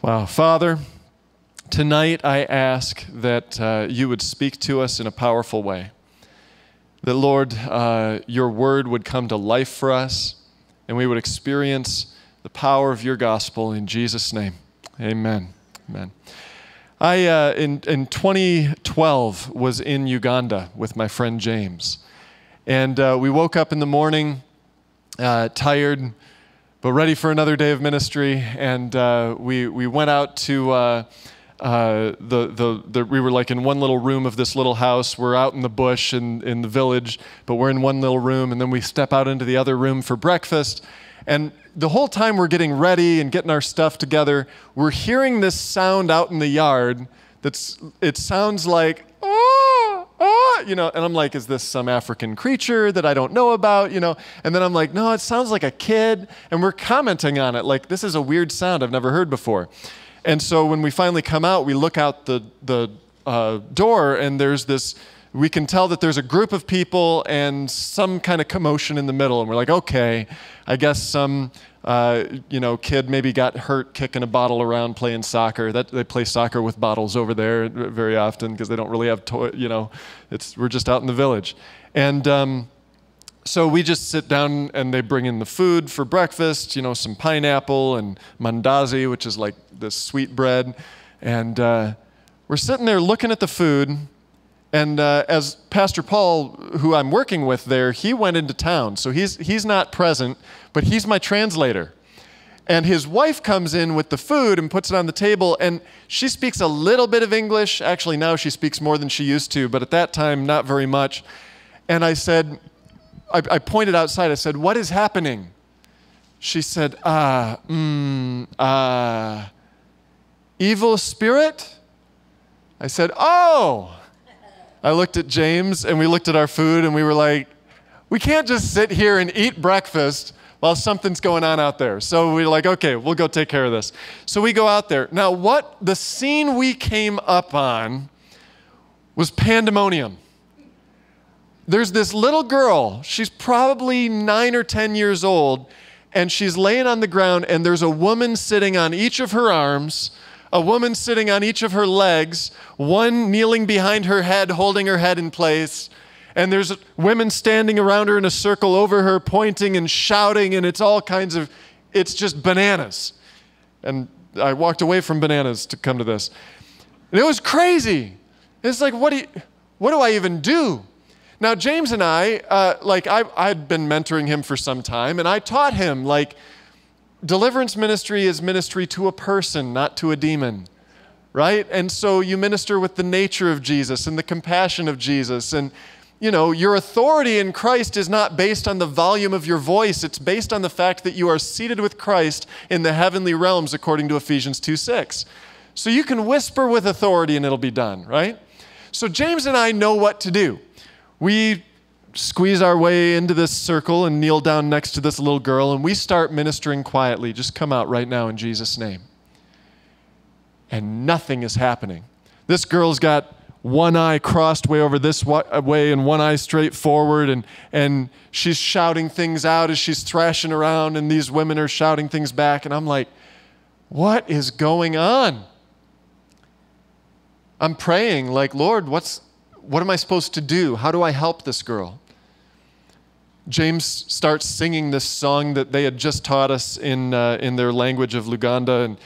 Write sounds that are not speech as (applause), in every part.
Wow. Father, tonight I ask that uh, you would speak to us in a powerful way. That, Lord, uh, your word would come to life for us and we would experience the power of your gospel in Jesus' name. Amen. Amen. I, uh, in, in 2012, was in Uganda with my friend James. And uh, we woke up in the morning uh, tired, but ready for another day of ministry. And uh, we, we went out to. Uh, uh, the, the, the, we were like in one little room of this little house. We're out in the bush in, in the village, but we're in one little room. And then we step out into the other room for breakfast. And the whole time we're getting ready and getting our stuff together, we're hearing this sound out in the yard that's, it sounds like, oh, you know, and I'm like, is this some African creature that I don't know about, you know? And then I'm like, no, it sounds like a kid. And we're commenting on it, like, this is a weird sound I've never heard before. And so when we finally come out, we look out the, the uh, door, and there's this, we can tell that there's a group of people and some kind of commotion in the middle. And we're like, okay, I guess some, uh, you know, kid maybe got hurt kicking a bottle around playing soccer. That they play soccer with bottles over there very often because they don't really have toy. You know, it's we're just out in the village, and um, so we just sit down and they bring in the food for breakfast, you know, some pineapple and mandazi, which is like this sweet bread. And uh, we're sitting there looking at the food. And uh, as Pastor Paul, who I'm working with there, he went into town. So he's, he's not present, but he's my translator. And his wife comes in with the food and puts it on the table, and she speaks a little bit of English. Actually, now she speaks more than she used to, but at that time, not very much. And I said, I, I pointed outside. I said, What is happening? She said, Ah, mm, ah, evil spirit? I said, Oh. I looked at James and we looked at our food and we were like, We can't just sit here and eat breakfast while something's going on out there. So we're like, okay, we'll go take care of this. So we go out there. Now, what the scene we came up on was pandemonium there's this little girl. She's probably nine or 10 years old, and she's laying on the ground, and there's a woman sitting on each of her arms, a woman sitting on each of her legs, one kneeling behind her head, holding her head in place. And there's women standing around her in a circle over her, pointing and shouting, and it's all kinds of, it's just bananas. And I walked away from bananas to come to this. And it was crazy. It's like, what do, you, what do I even do? Now, James and I, uh, like, I, I'd been mentoring him for some time, and I taught him, like, deliverance ministry is ministry to a person, not to a demon, right? And so you minister with the nature of Jesus and the compassion of Jesus. And, you know, your authority in Christ is not based on the volume of your voice, it's based on the fact that you are seated with Christ in the heavenly realms, according to Ephesians 2 6. So you can whisper with authority and it'll be done, right? So James and I know what to do we squeeze our way into this circle and kneel down next to this little girl, and we start ministering quietly. Just come out right now in Jesus' name. And nothing is happening. This girl's got one eye crossed way over this way and one eye straight forward, and, and she's shouting things out as she's thrashing around, and these women are shouting things back. And I'm like, what is going on? I'm praying, like, Lord, what's, what am I supposed to do? How do I help this girl? James starts singing this song that they had just taught us in, uh, in their language of Luganda, and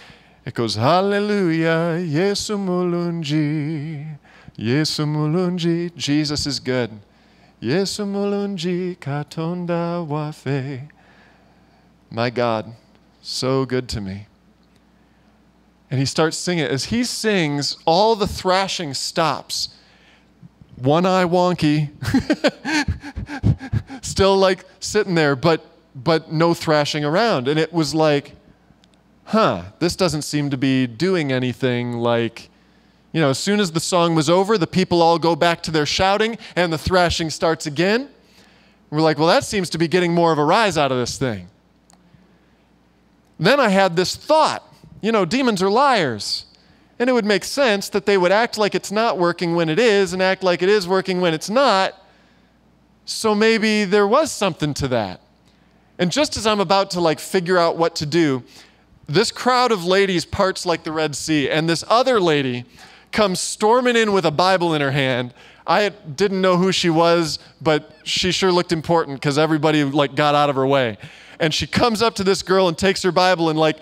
it goes, Hallelujah, Yesu mulunji, Yesu mulunji, Jesus is good. Yesu mulunji, katonda wafe. My God, so good to me. And he starts singing. As he sings, all the thrashing stops one eye wonky, still like sitting there, but but no thrashing around. And it was like, huh, this doesn't seem to be doing anything like you know, as soon as the song was over, the people all go back to their shouting and the thrashing starts again. We're like, well, that seems to be getting more of a rise out of this thing. Then I had this thought you know, demons are liars. And it would make sense that they would act like it's not working when it is and act like it is working when it's not. So maybe there was something to that. And just as I'm about to like figure out what to do, this crowd of ladies parts like the Red Sea, and this other lady comes storming in with a Bible in her hand. I didn't know who she was, but she sure looked important because everybody like got out of her way. And she comes up to this girl and takes her Bible and like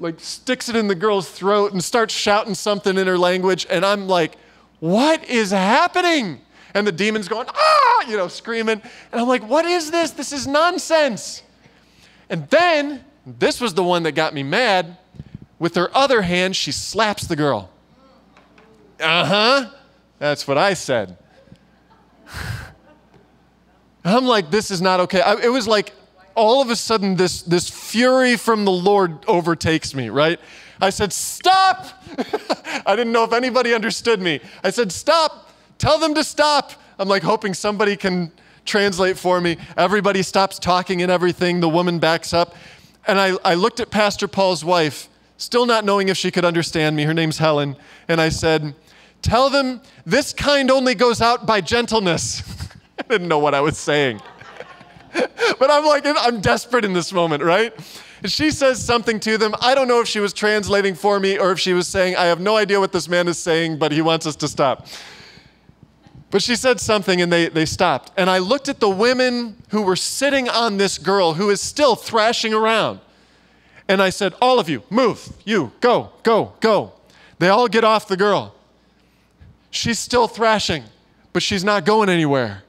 like sticks it in the girl's throat and starts shouting something in her language. And I'm like, what is happening? And the demon's going, ah, you know, screaming. And I'm like, what is this? This is nonsense. And then, this was the one that got me mad. With her other hand, she slaps the girl. Uh huh. That's what I said. (laughs) I'm like, this is not okay. I, it was like all of a sudden this, this fury from the Lord overtakes me, right? I said, Stop! (laughs) I didn't know if anybody understood me. I said, Stop! Tell them to stop. I'm like hoping somebody can translate for me. Everybody stops talking and everything. The woman backs up. And I, I looked at Pastor Paul's wife, still not knowing if she could understand me. Her name's Helen. And I said, Tell them this kind only goes out by gentleness. (laughs) I didn't know what I was saying. (laughs) but I'm like, I'm desperate in this moment, right? And She says something to them. I don't know if she was translating for me or if she was saying, I have no idea what this man is saying, but he wants us to stop. But she said something and they, they stopped. And I looked at the women who were sitting on this girl who is still thrashing around. And I said, All of you, move. You, go, go, go. They all get off the girl. She's still thrashing, but she's not going anywhere.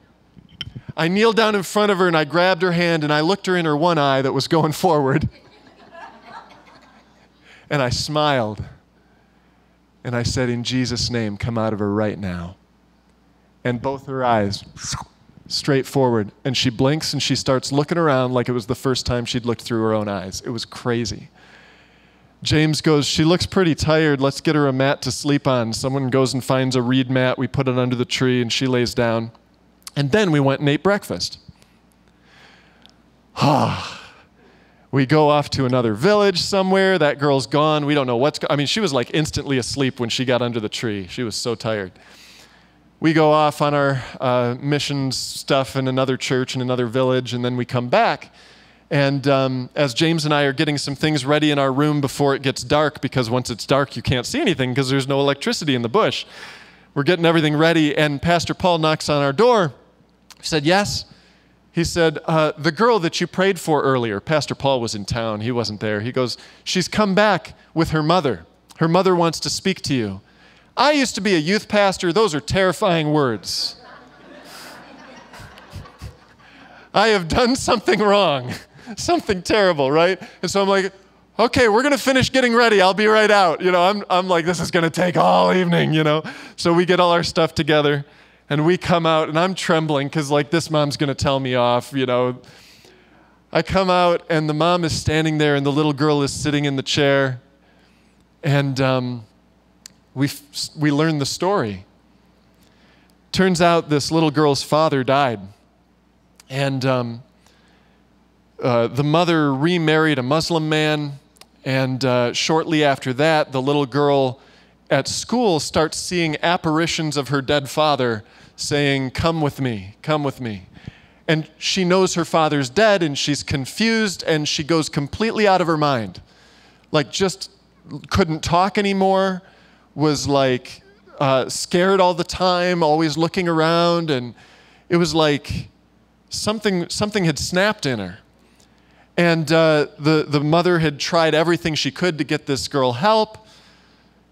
I kneeled down in front of her and I grabbed her hand and I looked her in her one eye that was going (laughs) forward. and I smiled. And I said, In Jesus' name, come out of her right now. And both her eyes straight forward. And she blinks and she starts looking around like it was the first time she'd looked through her own eyes. It was crazy. James goes, She looks pretty tired. Let's get her a mat to sleep on. Someone goes and finds a reed mat. We put it under the tree and she lays down. And then we went and ate breakfast. Ah. (sighs) we go off to another village somewhere. That girl's gone. We don't know what's. Go- I mean, she was like instantly asleep when she got under the tree. She was so tired. We go off on our uh, missions stuff in another church in another village, and then we come back. And um, as James and I are getting some things ready in our room before it gets dark, because once it's dark, you can't see anything because there's no electricity in the bush. We're getting everything ready, and Pastor Paul knocks on our door he said, Yes. He said, uh, The girl that you prayed for earlier, Pastor Paul was in town. He wasn't there. He goes, She's come back with her mother. Her mother wants to speak to you. I used to be a youth pastor. Those are terrifying words. I have done something wrong, something terrible, right? And so I'm like, okay, we're going to finish getting ready. I'll be right out. You know, I'm, I'm like, this is going to take all evening, you know? So we get all our stuff together and we come out and i'm trembling because like this mom's going to tell me off you know. I come out and the mom is standing there and the little girl is sitting in the chair and um, we, we learn the story. Turns out this little girl's father died and um, uh, the mother remarried a muslim man and uh, shortly after that the little girl at school starts seeing apparitions of her dead father saying, Come with me, come with me. And she knows her father's dead and she's confused and she goes completely out of her mind. Like, just couldn't talk anymore, was like uh, scared all the time, always looking around. And it was like something, something had snapped in her. And uh, the, the mother had tried everything she could to get this girl help,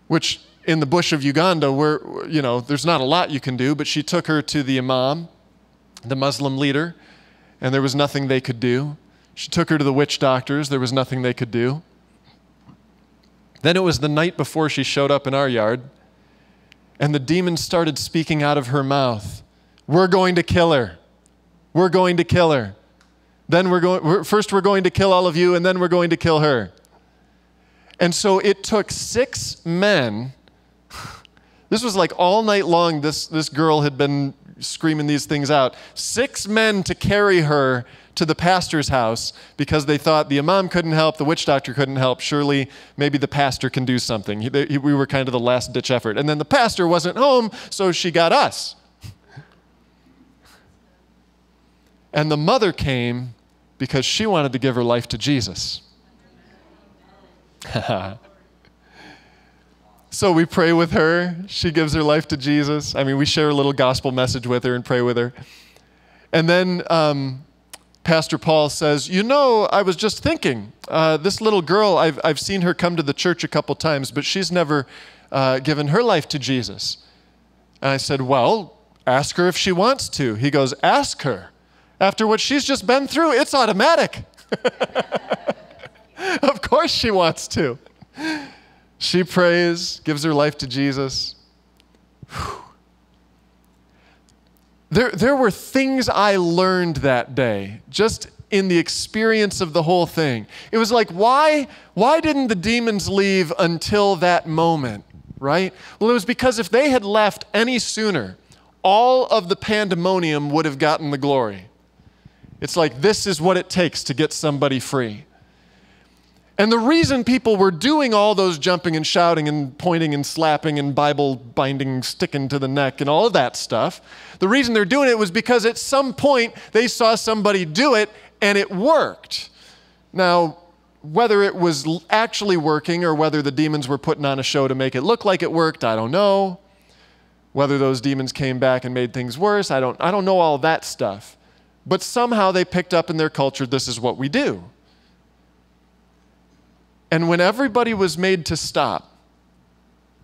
which in the bush of Uganda where, you know, there's not a lot you can do, but she took her to the imam, the Muslim leader, and there was nothing they could do. She took her to the witch doctors, there was nothing they could do. Then it was the night before she showed up in our yard, and the demon started speaking out of her mouth We're going to kill her. We're going to kill her. Then we're going, we're, first we're going to kill all of you, and then we're going to kill her. And so it took six men this was like all night long, this, this girl had been screaming these things out. Six men to carry her to the pastor's house because they thought the imam couldn't help, the witch doctor couldn't help. Surely maybe the pastor can do something. He, he, we were kind of the last ditch effort. And then the pastor wasn't home, so she got us. (laughs) And the mother came because she wanted to give her life to Jesus. (laughs) so we pray with her. She gives her life to Jesus. I mean, we share a little gospel message with her and pray with her. And then um, Pastor Paul says, You know, I was just thinking, uh, this little girl, I've, I've seen her come to the church a couple times, but she's never uh, given her life to Jesus. And I said, Well, ask her if she wants to. He goes, Ask her. After what she's just been through, it's automatic. (laughs) of course she wants to. She prays, gives her life to Jesus. There, there were things I learned that day, just in the experience of the whole thing. It was like, why, why didn't the demons leave until that moment, right? Well, it was because if they had left any sooner, all of the pandemonium would have gotten the glory. It's like, this is what it takes to get somebody free. And the reason people were doing all those jumping and shouting and pointing and slapping and Bible binding, sticking to the neck and all of that stuff, the reason they're doing it was because at some point they saw somebody do it and it worked. Now, whether it was actually working or whether the demons were putting on a show to make it look like it worked, I don't know. Whether those demons came back and made things worse, I don't, I don't know all that stuff. But somehow they picked up in their culture this is what we do. And when everybody was made to stop,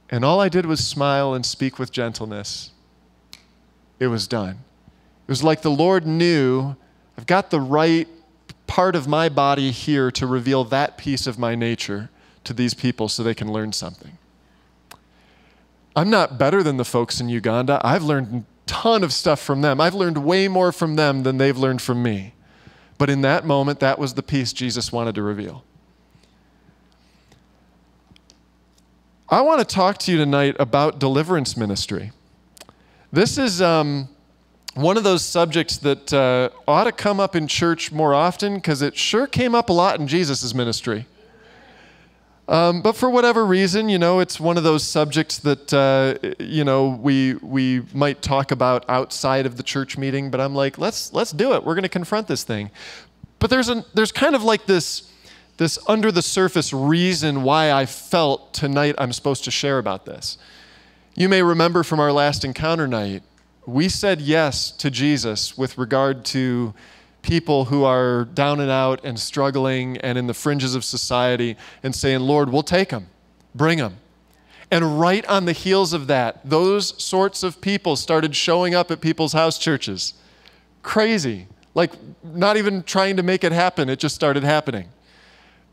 and all I did was smile and speak with gentleness, it was done. It was like the Lord knew I've got the right part of my body here to reveal that piece of my nature to these people so they can learn something. I'm not better than the folks in Uganda. I've learned a ton of stuff from them. I've learned way more from them than they've learned from me. But in that moment, that was the piece Jesus wanted to reveal. I want to talk to you tonight about deliverance ministry. This is um, one of those subjects that uh, ought to come up in church more often because it sure came up a lot in Jesus' ministry. Um, but for whatever reason, you know, it's one of those subjects that, uh, you know, we, we might talk about outside of the church meeting, but I'm like, let's, let's do it. We're going to confront this thing. But there's, a, there's kind of like this this under the surface reason why I felt tonight I'm supposed to share about this. You may remember from our last encounter night, we said yes to Jesus with regard to people who are down and out and struggling and in the fringes of society and saying, Lord, we'll take them, bring them. And right on the heels of that, those sorts of people started showing up at people's house churches. Crazy. Like, not even trying to make it happen, it just started happening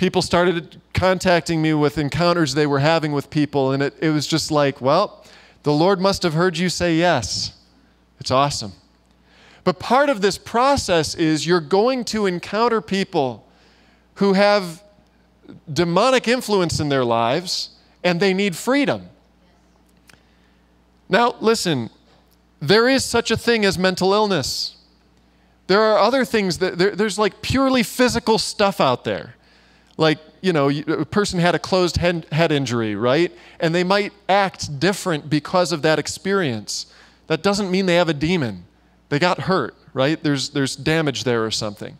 people started contacting me with encounters they were having with people, and it, it was just like, well, the Lord must have heard you say yes. It's awesome. But part of this process is you're going to encounter people who have demonic influence in their lives and they need freedom. Now, listen, there is such a thing as mental illness. There are other things that there, there's like purely physical stuff out there like you know a person had a closed head, head injury right? And they might act different because of that experience. That doesn't mean they have a demon. They got hurt right? There's there's damage there or something.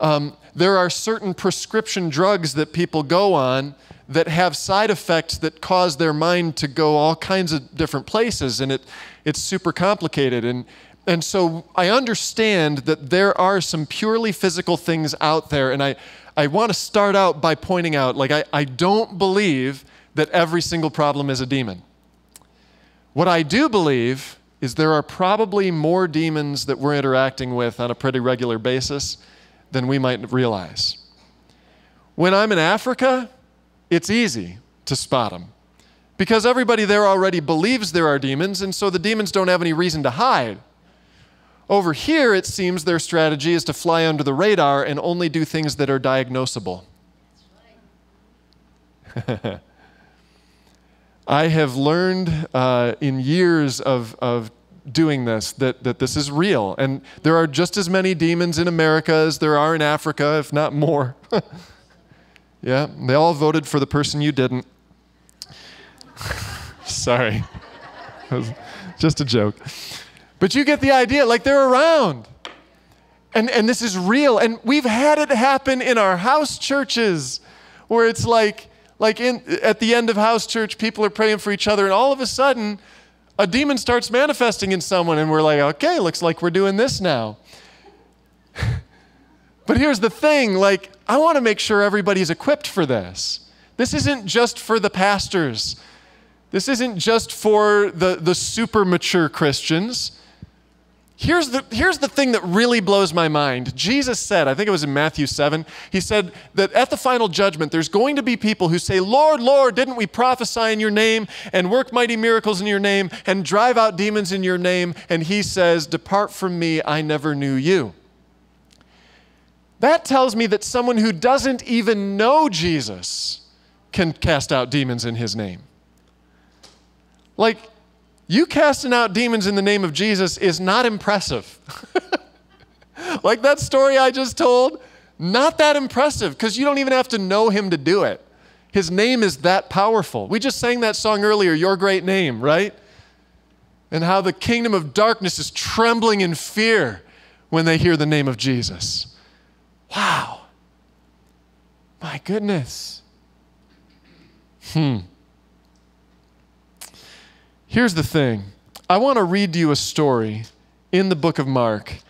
Um, there are certain prescription drugs that people go on that have side effects that cause their mind to go all kinds of different places and it it's super complicated. And and so I understand that there are some purely physical things out there and I I want to start out by pointing out like, I, I don't believe that every single problem is a demon. What I do believe is there are probably more demons that we're interacting with on a pretty regular basis than we might realize. When I'm in Africa, it's easy to spot them because everybody there already believes there are demons, and so the demons don't have any reason to hide. Over here, it seems their strategy is to fly under the radar and only do things that are diagnosable. (laughs) I have learned uh, in years of, of doing this that, that this is real. And there are just as many demons in America as there are in Africa, if not more. (laughs) yeah, they all voted for the person you didn't. (laughs) Sorry. just a joke. But you get the idea, like they're around. And, and this is real. And we've had it happen in our house churches where it's like, Like in, at the end of house church, people are praying for each other, and all of a sudden, a demon starts manifesting in someone, and we're like, okay, looks like we're doing this now. (laughs) but here's the thing like, I want to make sure everybody's equipped for this. This isn't just for the pastors, this isn't just for the, the super mature Christians. Here's the, here's the thing that really blows my mind. Jesus said, I think it was in Matthew 7, he said that at the final judgment, there's going to be people who say, Lord, Lord, didn't we prophesy in your name and work mighty miracles in your name and drive out demons in your name? And he says, Depart from me, I never knew you. That tells me that someone who doesn't even know Jesus can cast out demons in his name. Like, you casting out demons in the name of Jesus is not impressive. (laughs) like that story I just told, not that impressive because you don't even have to know him to do it. His name is that powerful. We just sang that song earlier, Your Great Name, right? And how the kingdom of darkness is trembling in fear when they hear the name of Jesus. Wow. My goodness. Hmm. Here's the thing I want to read you a story in the book of Mark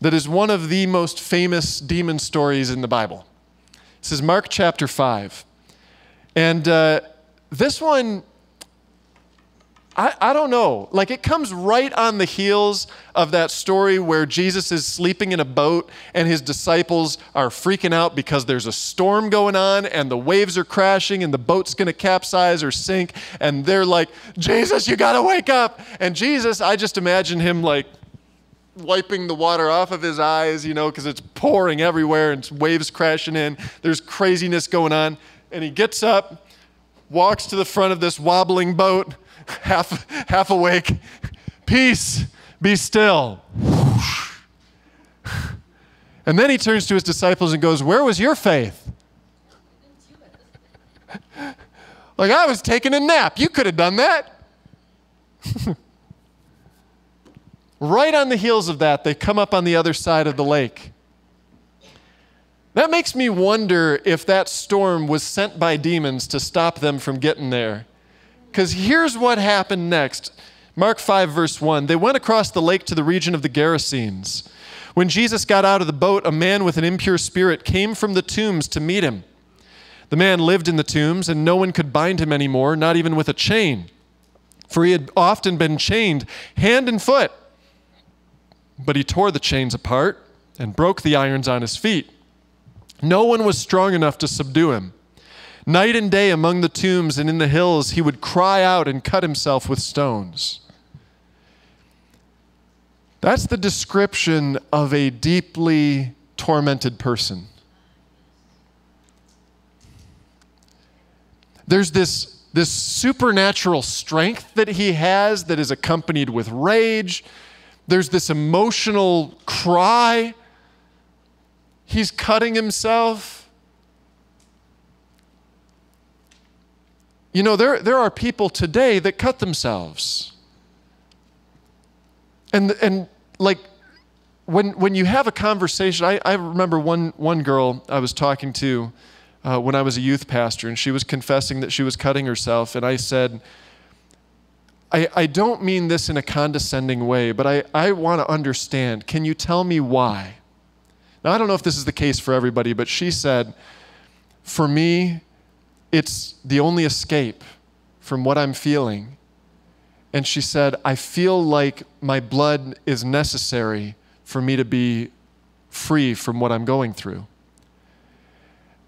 that is one of the most famous demon stories in the Bible. This is Mark chapter 5. And uh, this one I, I don't know. Like it comes right on the heels of that story where Jesus is sleeping in a boat and his disciples are freaking out because there's a storm going on and the waves are crashing and the boat's going to capsize or sink. And they're like, Jesus, you got to wake up. And Jesus, I just imagine him like wiping the water off of his eyes, you know, because it's pouring everywhere and waves crashing in. There's craziness going on. And he gets up, walks to the front of this wobbling boat half, half awake. Peace, be still. And then he turns to his disciples and goes, Where was your faith? like I was taking a nap. You could have done that. (laughs) right on the heels of that, they come up on the other side of the lake. That makes me wonder if that storm was sent by demons to stop them from getting there. Because here's what happened next Mark 5, verse 1. They went across the lake to the region of the Gerasenes. When Jesus got out of the boat, a man with an impure spirit came from the tombs to meet him. The man lived in the tombs, and no one could bind him anymore, not even with a chain, for he had often been chained hand and foot. But he tore the chains apart and broke the irons on his feet. No one was strong enough to subdue him. Night and day among the tombs and in the hills, he would cry out and cut himself with stones. That's the description of a deeply tormented person. There's this, this supernatural strength that he has that is accompanied with rage. There's this emotional cry. He's cutting himself. You know, there, there are people today that cut themselves. And, and like, when, when you have a conversation, I, I remember one, one girl I was talking to uh, when I was a youth pastor, and she was confessing that she was cutting herself. And I said, I, I don't mean this in a condescending way, but I, I want to understand. Can you tell me why? Now, I don't know if this is the case for everybody, but she said, For me, it's the only escape from what I'm feeling. And she said, I feel like my blood is necessary for me to be free from what I'm going through.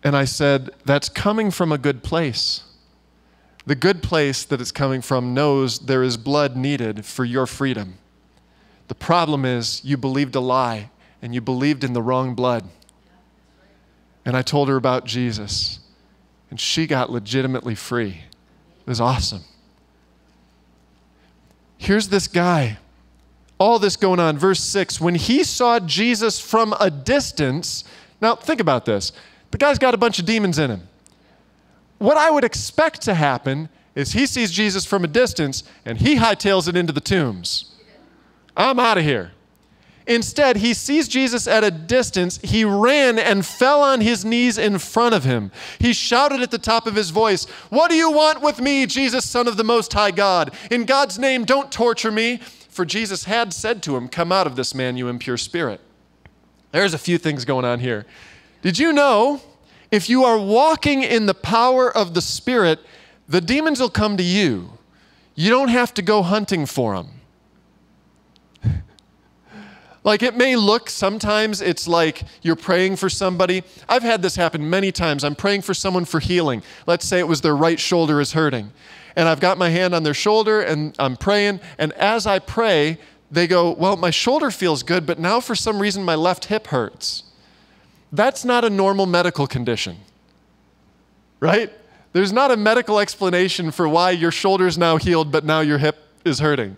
And I said, That's coming from a good place. The good place that it's coming from knows there is blood needed for your freedom. The problem is you believed a lie and you believed in the wrong blood. And I told her about Jesus and she got legitimately free. It was awesome. Here's this guy. All this going on. Verse 6 When he saw Jesus from a distance, now think about this. The guy's got a bunch of demons in him. What I would expect to happen is he sees Jesus from a distance and he hightails it into the tombs. I'm out of here. Instead, he sees Jesus at a distance. He ran and fell on his knees in front of him. He shouted at the top of his voice, What do you want with me, Jesus, Son of the Most High God? In God's name, don't torture me. For Jesus had said to him, Come out of this man, you impure spirit. There's a few things going on here. Did you know if you are walking in the power of the Spirit, the demons will come to you? You don't have to go hunting for them. Like it may look sometimes it's like you're praying for somebody. I've had this happen many times. I'm praying for someone for healing. Let's say it was their right shoulder is hurting. And I've got my hand on their shoulder and I'm praying. And as I pray, they go, Well, my shoulder feels good, but now for some reason my left hip hurts. That's not a normal medical condition, right? There's not a medical explanation for why your shoulder's now healed, but now your hip is hurting.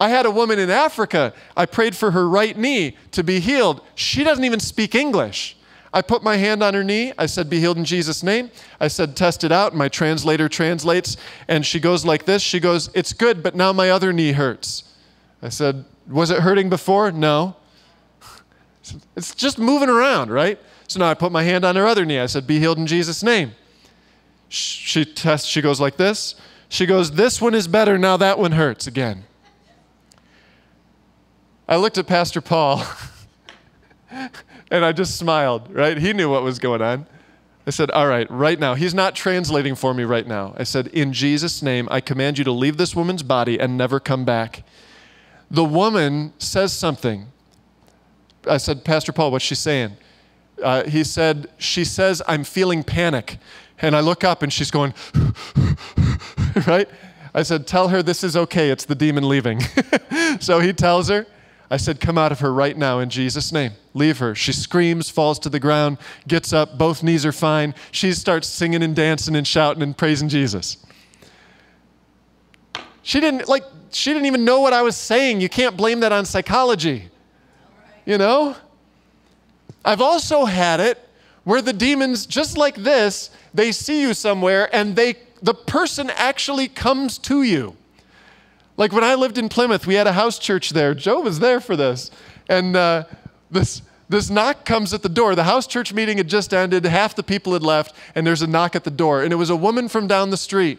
I had a woman in Africa, I prayed for her right knee to be healed. She doesn't even speak English. I put my hand on her knee. I said, Be healed in Jesus' name. I said, Test it out. My translator translates, and she goes like this. She goes, It's good, but now my other knee hurts. I said, Was it hurting before? No. (laughs) It's just moving around, right? So now I put my hand on her other knee. I said, Be healed in Jesus' name. She tests, she goes like this. She goes, This one is better. Now that one hurts again. I looked at Pastor Paul (laughs) and I just smiled, right? He knew what was going on. I said, All right, right now. He's not translating for me right now. I said, In Jesus' name, I command you to leave this woman's body and never come back. The woman says something. I said, Pastor Paul, what's she saying? Uh, he said, She says, I'm feeling panic. And I look up and she's going, (laughs) right? I said, Tell her this is okay. It's the demon leaving. (laughs) so he tells her. I said, Come out of her right now in Jesus' name. Leave her. She screams, falls to the ground, gets up, both knees are fine. She starts singing and dancing and shouting and praising Jesus. She didn't, like, she didn't even know what I was saying. You can't blame that on psychology. You know? I've also had it where the demons, just like this, they see you somewhere and they, the person actually comes to you. Like when I lived in Plymouth, we had a house church there. Joe was there for this. And uh, this, this knock comes at the door. The house church meeting had just ended, half the people had left, and there's a knock at the door. And it was a woman from down the street.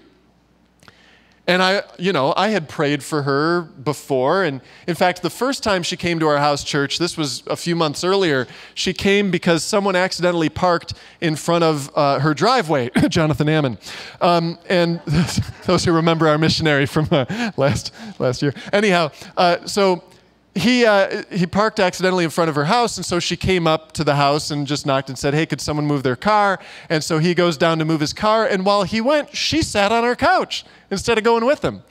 And I, you know, I had prayed for her before. And in fact, the first time she came to our house church, this was a few months earlier, she came because someone accidentally parked in front of uh, her driveway, (coughs) Jonathan Ammon. Um, and (laughs) those who remember our missionary from uh, last, last year. Anyhow, uh, so he, uh, he parked accidentally in front of her house, and so she came up to the house and just knocked and said, Hey, could someone move their car? And so he goes down to move his car, and while he went, she sat on our couch instead of going with him.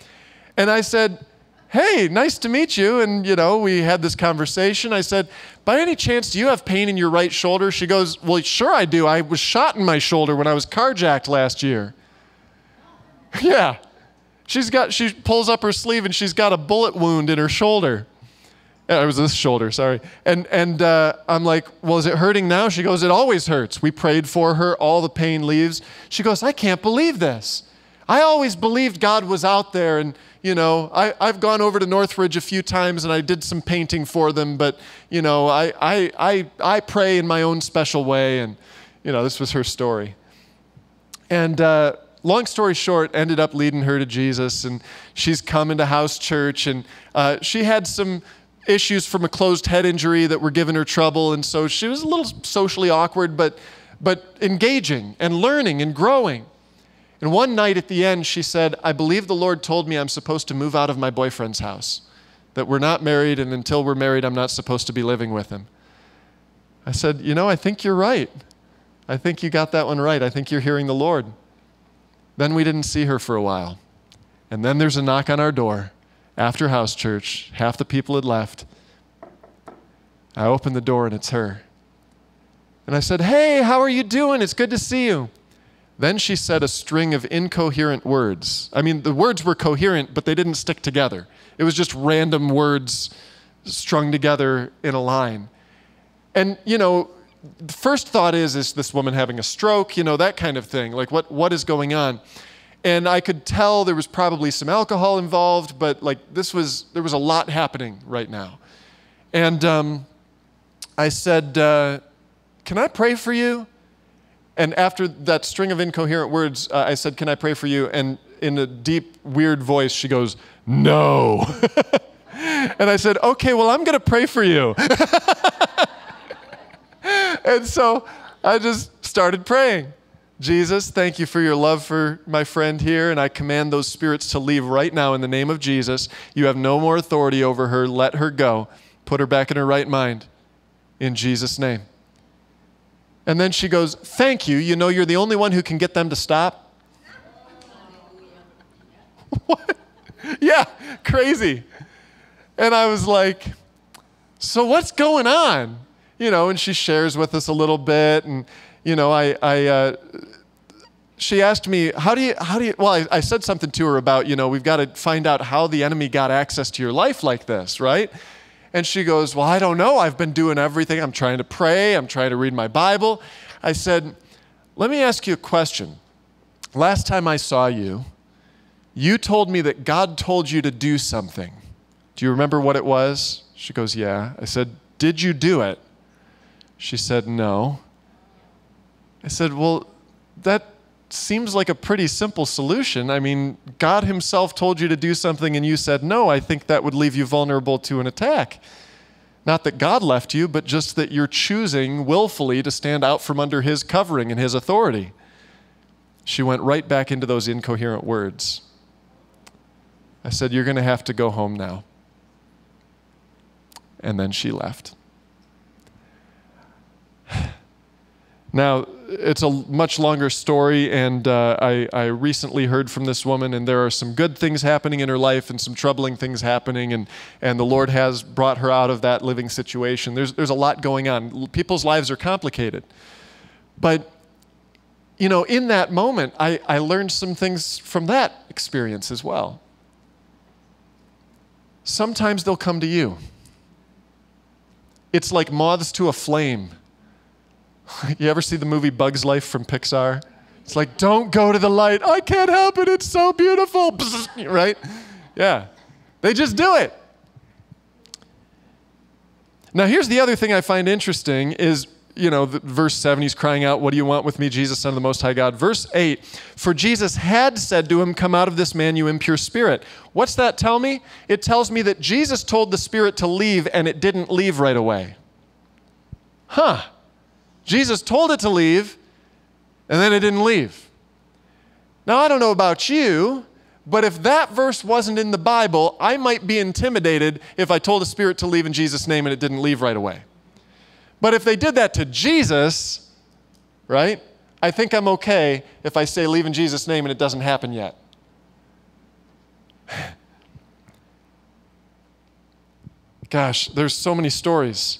And I said, Hey, nice to meet you. And, you know, we had this conversation. I said, By any chance, do you have pain in your right shoulder? She goes, Well, sure I do. I was shot in my shoulder when I was carjacked last year. (laughs) yeah. She's got, she pulls up her sleeve and she's got a bullet wound in her shoulder. It was this shoulder, sorry. And, and uh, I'm like, well, is it hurting now? She goes, it always hurts. We prayed for her, all the pain leaves. She goes, I can't believe this. I always believed God was out there. And, you know, I, I've gone over to Northridge a few times and I did some painting for them, but, you know, I, I, I, I pray in my own special way. And, you know, this was her story. And, uh, long story short, ended up leading her to Jesus, and she's come into house church, and uh, she had some issues from a closed head injury that were giving her trouble. And so she was a little socially awkward, but, but engaging and learning and growing. And one night at the end, she said, I believe the Lord told me I'm supposed to move out of my boyfriend's house, that we're not married, and until we're married, I'm not supposed to be living with him. I said, You know, I think you're right. I think you got that one right. I think you're hearing the Lord. Then we didn't see her for a while. And then there's a knock on our door after house church, half the people had left. I opened the door and it's her. And I said, Hey, how are you doing? It's good to see you. Then she said a string of incoherent words. I mean, the words were coherent, but they didn't stick together. It was just random words strung together in a line. And, you know, the first thought is, is this woman having a stroke? You know, that kind of thing. Like, what, what is going on? And I could tell there was probably some alcohol involved, but like this was, there was a lot happening right now. And um, I said, uh, Can I pray for you? And after that string of incoherent words, uh, I said, Can I pray for you? And in a deep, weird voice, she goes, No. (laughs) and I said, Okay, well, I'm going to pray for you. (laughs) and so I just started praying. Jesus, thank you for your love for my friend here, and I command those spirits to leave right now in the name of Jesus. You have no more authority over her. Let her go. Put her back in her right mind in Jesus' name. And then she goes, Thank you. You know, you're the only one who can get them to stop. (laughs) what? Yeah, crazy. And I was like, So what's going on? You know, and she shares with us a little bit, and you know, I, I uh, she asked me, how do you, how do you, well, I, I said something to her about, you know, we've got to find out how the enemy got access to your life like this, right? And she goes, well, I don't know. I've been doing everything. I'm trying to pray. I'm trying to read my Bible. I said, let me ask you a question. Last time I saw you, you told me that God told you to do something. Do you remember what it was? She goes, yeah. I said, did you do it? She said, no. I said, Well, that seems like a pretty simple solution. I mean, God Himself told you to do something and you said no. I think that would leave you vulnerable to an attack. Not that God left you, but just that you're choosing willfully to stand out from under His covering and His authority. She went right back into those incoherent words. I said, You're going to have to go home now. And then she left. Now, it's a much longer story, and uh, I, I, recently heard from this woman, and there are some good things happening in her life and some troubling things happening, and, and the Lord has brought her out of that living situation. There's, there's a lot going on. People's lives are complicated. But, you know, in that moment, I, I learned some things from that experience as well. Sometimes they'll come to you. It's like moths to a flame (laughs) you ever see the movie Bugs Life from Pixar? It's like, don't go to the light. I can't help it. It's so beautiful. (laughs) Right? Yeah. They just do it. Now, here's the other thing I find interesting is, you know, verse 7, he's crying out, What do you want with me, Jesus, Son of the Most High God? Verse 8, For Jesus had said to him, Come out of this man, you impure spirit. What's that tell me? It tells me that Jesus told the spirit to leave and it didn't leave right away. Huh. Jesus told it to leave, and then it didn't leave. Now, I don't know about you, but if that verse wasn't in the Bible, I might be intimidated if I told a spirit to leave in Jesus' name and it didn't leave right away. But if they did that to Jesus, right, I think I'm okay if I say leave in Jesus' name and it doesn't happen yet. (laughs) Gosh, there's so many stories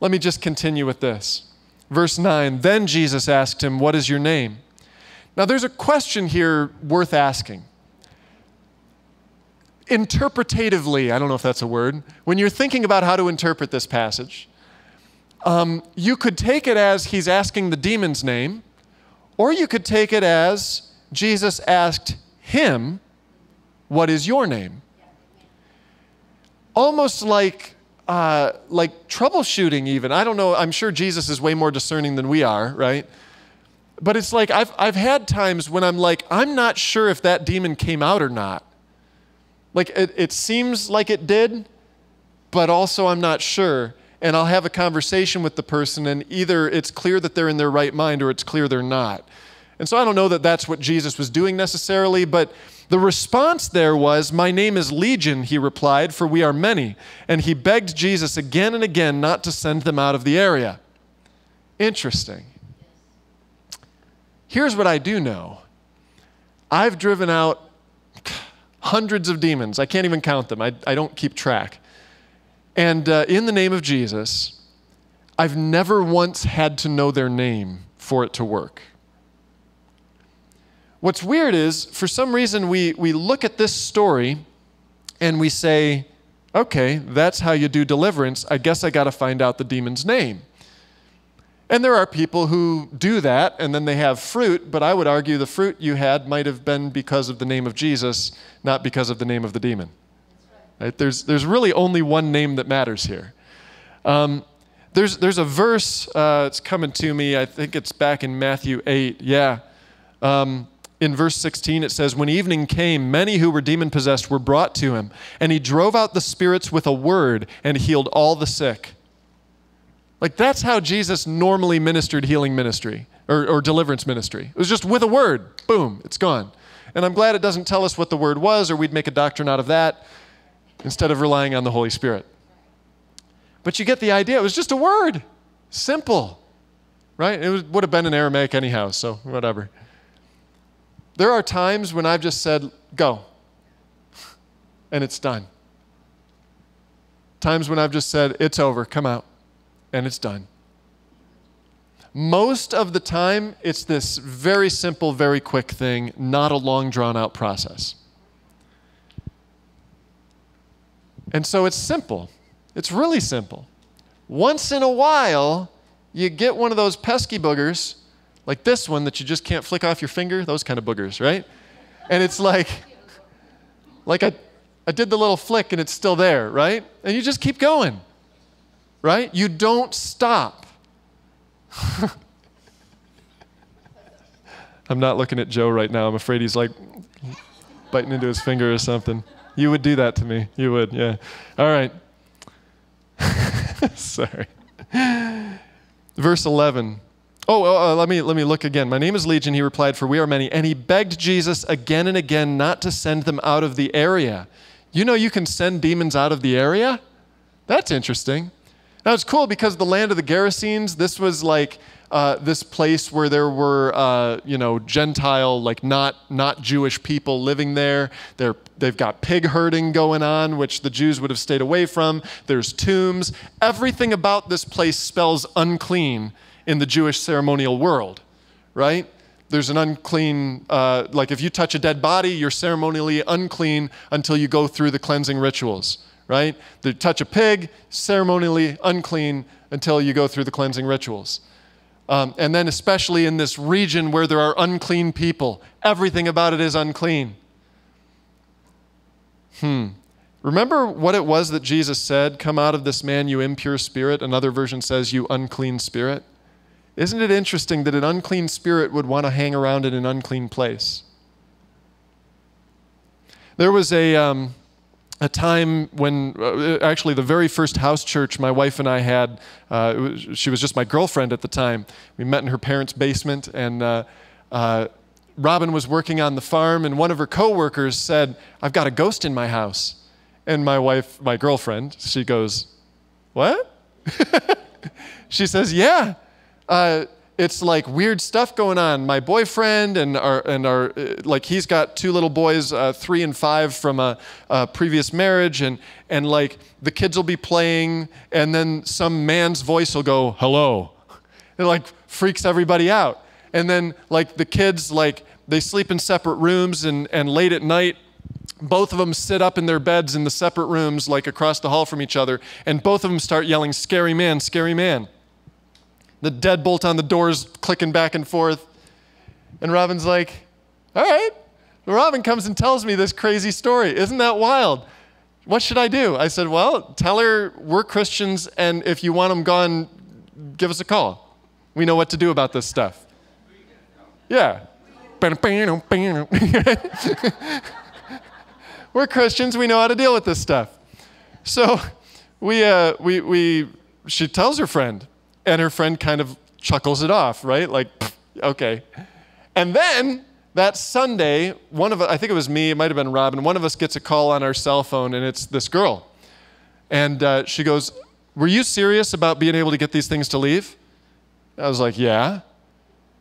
let me just continue with this. Verse 9 Then Jesus asked him, What is your name? Now, there's a question here worth asking. Interpretatively, I don't know if that's a word, when you're thinking about how to interpret this passage, um, you could take it as he's asking the demon's name, or you could take it as Jesus asked him, What is your name? Almost like uh, like troubleshooting, even. I don't know, I'm sure Jesus is way more discerning than we are, right? But it's like I've, I've had times when I'm like, I'm not sure if that demon came out or not. Like it, it seems like it did, but also I'm not sure. And I'll have a conversation with the person, and either it's clear that they're in their right mind or it's clear they're not. And so I don't know that that's what Jesus was doing necessarily, but the response there was, My name is Legion, he replied, for we are many. And he begged Jesus again and again not to send them out of the area. Interesting. Here's what I do know I've driven out hundreds of demons. I can't even count them, I, I don't keep track. And uh, in the name of Jesus, I've never once had to know their name for it to work. What's weird is, for some reason, we, we look at this story and we say, okay, that's how you do deliverance. I guess I got to find out the demon's name. And there are people who do that and then they have fruit, but I would argue the fruit you had might have been because of the name of Jesus, not because of the name of the demon. Right? There's, there's really only one name that matters here. Um, there's, there's a verse, uh, it's coming to me, I think it's back in Matthew 8. Yeah. Um, in verse 16, it says, When evening came, many who were demon possessed were brought to him, and he drove out the spirits with a word and healed all the sick. Like, that's how Jesus normally ministered healing ministry or, or deliverance ministry. It was just with a word, boom, it's gone. And I'm glad it doesn't tell us what the word was, or we'd make a doctrine out of that instead of relying on the Holy Spirit. But you get the idea. It was just a word, simple, right? It would have been in Aramaic anyhow, so whatever. There are times when I've just said, go, and it's done. Times when I've just said, it's over, come out, and it's done. Most of the time, it's this very simple, very quick thing, not a long, drawn out process. And so it's simple. It's really simple. Once in a while, you get one of those pesky boogers like this one that you just can't flick off your finger, those kind of boogers, right? And it's like, like I, I did the little flick and it's still there, right? And you just keep going, right? You don't stop. (laughs) I'm not looking at Joe right now. I'm afraid he's like biting into his finger or something. You would do that to me. You would, yeah. All right. (laughs) Sorry. Verse 11. Oh, uh, let me let me look again. My name is Legion, he replied, for we are many. And he begged Jesus again and again not to send them out of the area. You know you can send demons out of the area? That's interesting. Now it's cool because the land of the Gerasenes, this was like uh, this place where there were, uh, you know, Gentile, like not not Jewish people living there. They're, they've got pig herding going on, which the Jews would have stayed away from. There's tombs. Everything about this place spells unclean in the Jewish ceremonial world, right? There's an unclean, uh, like if you touch a dead body, you're ceremonially unclean until you go through the cleansing rituals, right? The touch a pig, ceremonially unclean until you go through the cleansing rituals. Um, and then, especially in this region where there are unclean people, everything about it is unclean. Hmm. Remember what it was that Jesus said, Come out of this man, you impure spirit? Another version says, You unclean spirit. Isn't it interesting that an unclean spirit would want to hang around in an unclean place? There was a, um, a time when, uh, actually, the very first house church my wife and I had, uh, was, she was just my girlfriend at the time. We met in her parents' basement, and uh, uh, Robin was working on the farm, and one of her coworkers said, I've got a ghost in my house. And my wife, my girlfriend, she goes, What? (laughs) she says, Yeah uh, it's like weird stuff going on. My boyfriend and our and our uh, like he's got two little boys, uh, three and five from a, a, previous marriage, and and like the kids will be playing, and then some man's voice will go hello, it like freaks everybody out. And then like the kids like they sleep in separate rooms, and and late at night both of them sit up in their beds in the separate rooms, like across the hall from each other, and both of them start yelling, Scary man, scary man the deadbolt on the doors clicking back and forth. And Robin's like, all right. Robin comes and tells me this crazy story. Isn't that wild? What should I do? I said, well, tell her we're Christians, and if you want them gone, give us a call. We know what to do about this stuff. Yeah. (laughs) we're Christians, we know how to deal with this stuff. So we, uh, we, we, she tells her friend, and her friend kind of chuckles it off, right? Like, okay. And then that Sunday, one of I think it was me, it might have been Robin, one of us gets a call on our cell phone, and it's this girl. And uh, she goes, Were you serious about being able to get these things to leave? I was like, Yeah.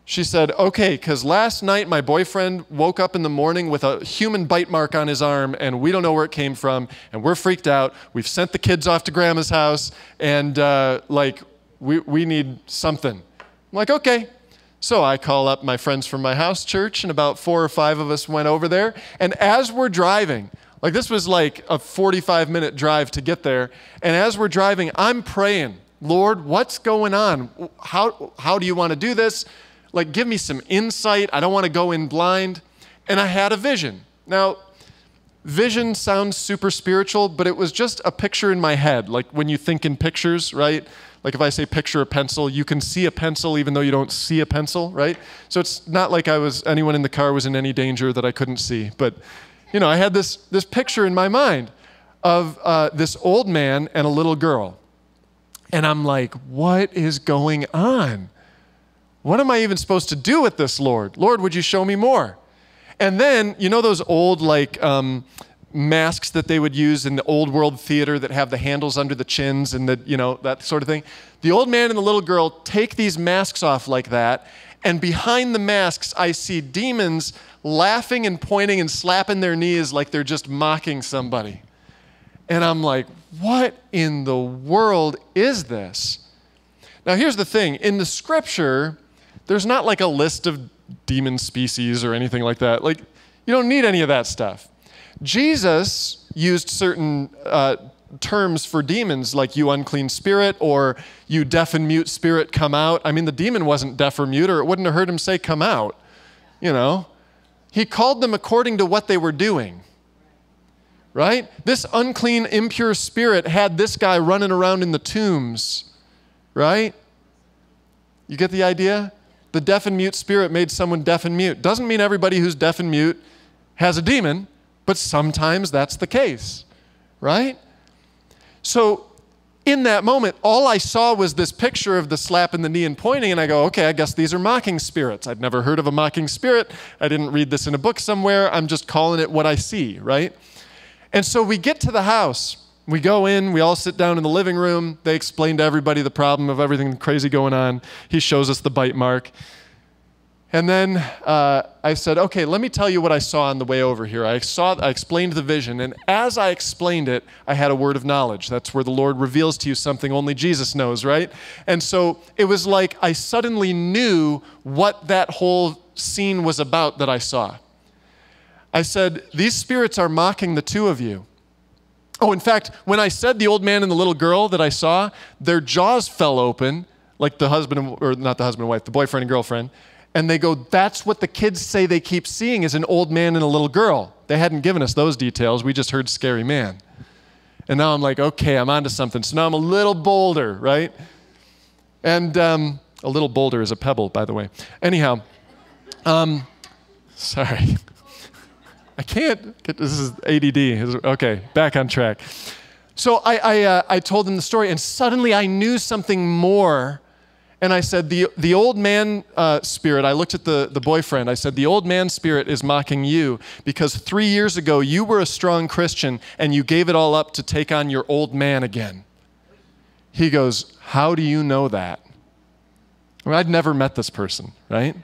She said, Okay, because last night my boyfriend woke up in the morning with a human bite mark on his arm, and we don't know where it came from, and we're freaked out. We've sent the kids off to grandma's house, and uh, like, we, we need something. I'm like, okay. So I call up my friends from my house church, and about four or five of us went over there. And as we're driving, like this was like a 45 minute drive to get there. And as we're driving, I'm praying, Lord, what's going on? How, how do you want to do this? Like, give me some insight. I don't want to go in blind. And I had a vision. Now, vision sounds super spiritual, but it was just a picture in my head. Like when you think in pictures, right? Like if I say picture a pencil, you can see a pencil even though you don't see a pencil, right? So it's not like I was anyone in the car was in any danger that I couldn't see. But you know, I had this this picture in my mind of uh, this old man and a little girl, and I'm like, what is going on? What am I even supposed to do with this, Lord? Lord, would you show me more? And then, you know, those old, like, um, masks that they would use in the old world theater that have the handles under the chins and the, you know, that sort of thing. The old man and the little girl take these masks off like that, and behind the masks, I see demons laughing and pointing and slapping their knees like they're just mocking somebody. And I'm like, what in the world is this? Now, here's the thing in the scripture, there's not like a list of demon species or anything like that. Like, you don't need any of that stuff. Jesus used certain uh, terms for demons, like you unclean spirit or you deaf and mute spirit, come out. I mean, the demon wasn't deaf or mute, or it wouldn't have heard him say, come out. You know? He called them according to what they were doing. Right? This unclean, impure spirit had this guy running around in the tombs. Right? You get the idea? The deaf and mute spirit made someone deaf and mute. Doesn't mean everybody who's deaf and mute has a demon, but sometimes that's the case, right? So in that moment, all I saw was this picture of the slap in the knee and pointing, and I go, okay, I guess these are mocking spirits. I'd never heard of a mocking spirit. I didn't read this in a book somewhere. I'm just calling it what I see, right? And so we get to the house. We go in, we all sit down in the living room. They explain to everybody the problem of everything crazy going on. He shows us the bite mark. And then uh, I said, okay, let me tell you what I saw on the way over here. I saw, I explained the vision, and as I explained it, I had a word of knowledge. That's where the Lord reveals to you something only Jesus knows, right? And so it was like I suddenly knew what that whole scene was about that I saw. I said, These spirits are mocking the two of you. Oh, in fact, when I said the old man and the little girl that I saw, their jaws fell open, like the husband, or not the husband and wife, the boyfriend and girlfriend. And they go, that's what the kids say they keep seeing is an old man and a little girl. They hadn't given us those details. We just heard scary man. And now I'm like, okay, I'm onto something. So now I'm a little bolder, right? And um, a little bolder is a pebble, by the way. Anyhow, um, sorry. I can't. Get, this is ADD. Okay, back on track. So I, I, uh, I told them the story, and suddenly I knew something more. And I said, The, the old man uh, spirit, I looked at the, the boyfriend. I said, The old man spirit is mocking you because three years ago you were a strong Christian and you gave it all up to take on your old man again. He goes, How do you know that? I mean, I'd never met this person, right?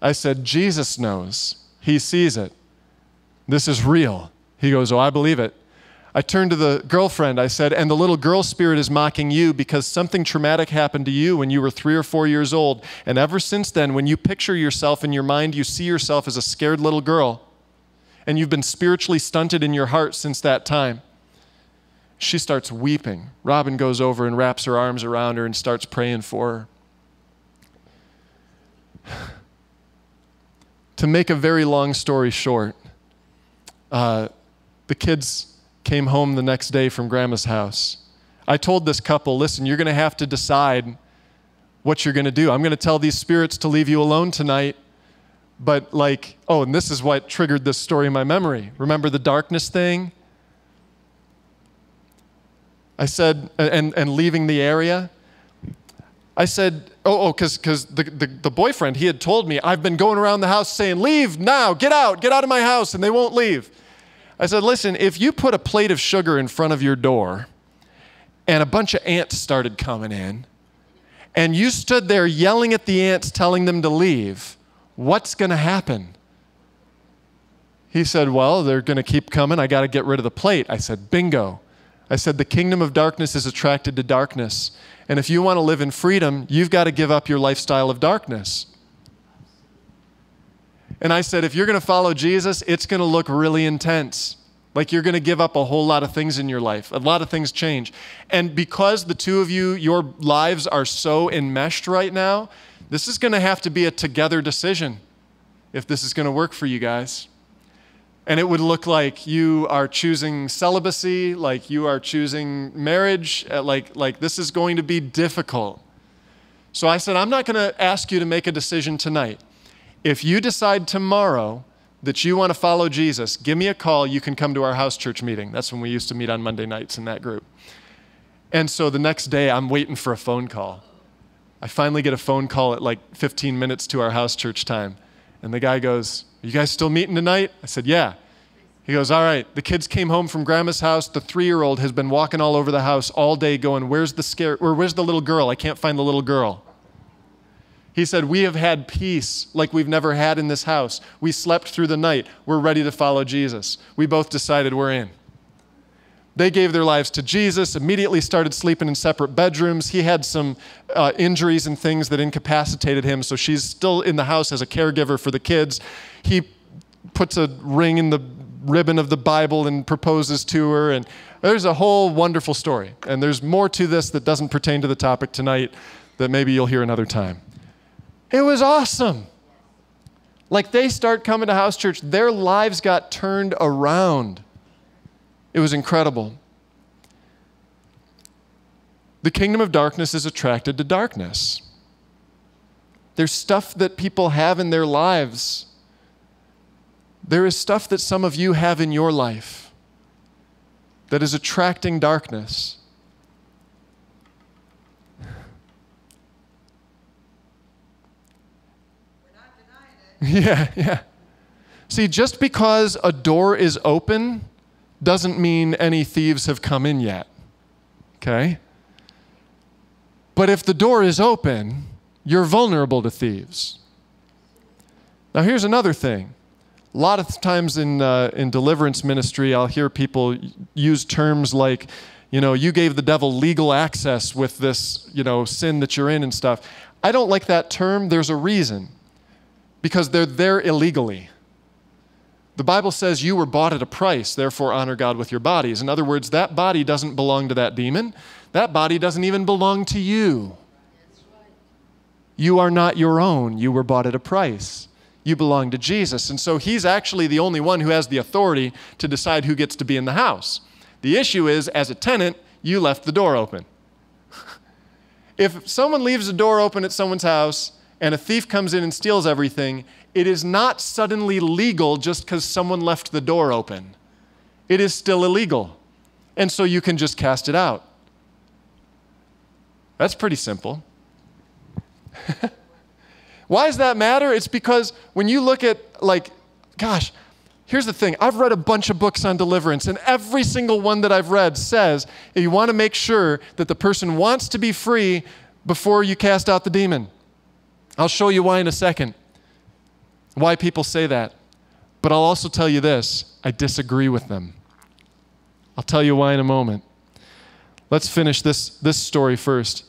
I said, Jesus knows. He sees it. This is real. He goes, Oh, I believe it. I turned to the girlfriend. I said, And the little girl spirit is mocking you because something traumatic happened to you when you were three or four years old. And ever since then, when you picture yourself in your mind, you see yourself as a scared little girl. And you've been spiritually stunted in your heart since that time. She starts weeping. Robin goes over and wraps her arms around her and starts praying for her. (sighs) to make a very long story short, uh, the kids came home the next day from grandma's house. I told this couple, listen, you're going to have to decide what you're going to do. I'm going to tell these spirits to leave you alone tonight. But, like, oh, and this is what triggered this story in my memory. Remember the darkness thing? I said, and, and leaving the area? I said, oh, oh, because the, the, the boyfriend, he had told me, I've been going around the house saying, leave now, get out, get out of my house, and they won't leave. I said, listen, if you put a plate of sugar in front of your door and a bunch of ants started coming in, and you stood there yelling at the ants, telling them to leave, what's going to happen? He said, Well, they're going to keep coming. I got to get rid of the plate. I said, Bingo. I said, The kingdom of darkness is attracted to darkness. And if you want to live in freedom, you've got to give up your lifestyle of darkness. And I said, if you're going to follow Jesus, it's going to look really intense. Like you're going to give up a whole lot of things in your life. A lot of things change. And because the two of you, your lives are so enmeshed right now, this is going to have to be a together decision if this is going to work for you guys. And it would look like you are choosing celibacy, like you are choosing marriage, uh, like, like this is going to be difficult. So I said, I'm not going to ask you to make a decision tonight. If you decide tomorrow that you want to follow Jesus, give me a call. You can come to our house church meeting. That's when we used to meet on Monday nights in that group. And so the next day, I'm waiting for a phone call. I finally get a phone call at like 15 minutes to our house church time. And the guy goes, Are you guys still meeting tonight? I said, Yeah. He goes, All right, the kids came home from grandma's house. The three year old has been walking all over the house all day going, Where's the scare or where's the little girl? I can't find the little girl. He said, We have had peace like we've never had in this house. We slept through the night. We're ready to follow Jesus. We both decided we're in. They gave their lives to Jesus, immediately started sleeping in separate bedrooms. He had some uh, injuries and things that incapacitated him, so she's still in the house as a caregiver for the kids. He puts a ring in the ribbon of the Bible and proposes to her, and there's a whole wonderful story. And there's more to this that doesn't pertain to the topic tonight that maybe you'll hear another time. It was awesome. Like they start coming to house church, their lives got turned around. It was incredible. The kingdom of darkness is attracted to darkness. There's stuff that people have in their lives. There is stuff that some of you have in your life that is attracting darkness. (laughs) Yeah, yeah. See, just because a door is open doesn't mean any thieves have come in yet. Okay? But if the door is open, you're vulnerable to thieves. Now, here's another thing. A lot of times in, uh, in deliverance ministry, I'll hear people use terms like, you know, you gave the devil legal access with this, you know, sin that you're in and stuff. I don't like that term. There's a reason. Because they're there illegally. The Bible says you were bought at a price, therefore honor God with your bodies. In other words, that body doesn't belong to that demon. That body doesn't even belong to you. You are not your own. You were bought at a price. You belong to Jesus. And so he's actually the only one who has the authority to decide who gets to be in the house. The issue is, as a tenant, you left the door open. (laughs) if someone leaves the door open at someone's house and a thief comes in and steals everything, it is not suddenly legal just because someone left the door open. It is still illegal. And so you can just cast it out. That's pretty simple. (laughs) Why does that matter? It's because when you look at, like, gosh, here's the thing I've read a bunch of books on deliverance, and every single one that I've read says you want to make sure that the person wants to be free before you cast out the demon. I'll show you why in a second, why people say that. But I'll also tell you this I disagree with them. I'll tell you why in a moment. Let's finish this, this story first.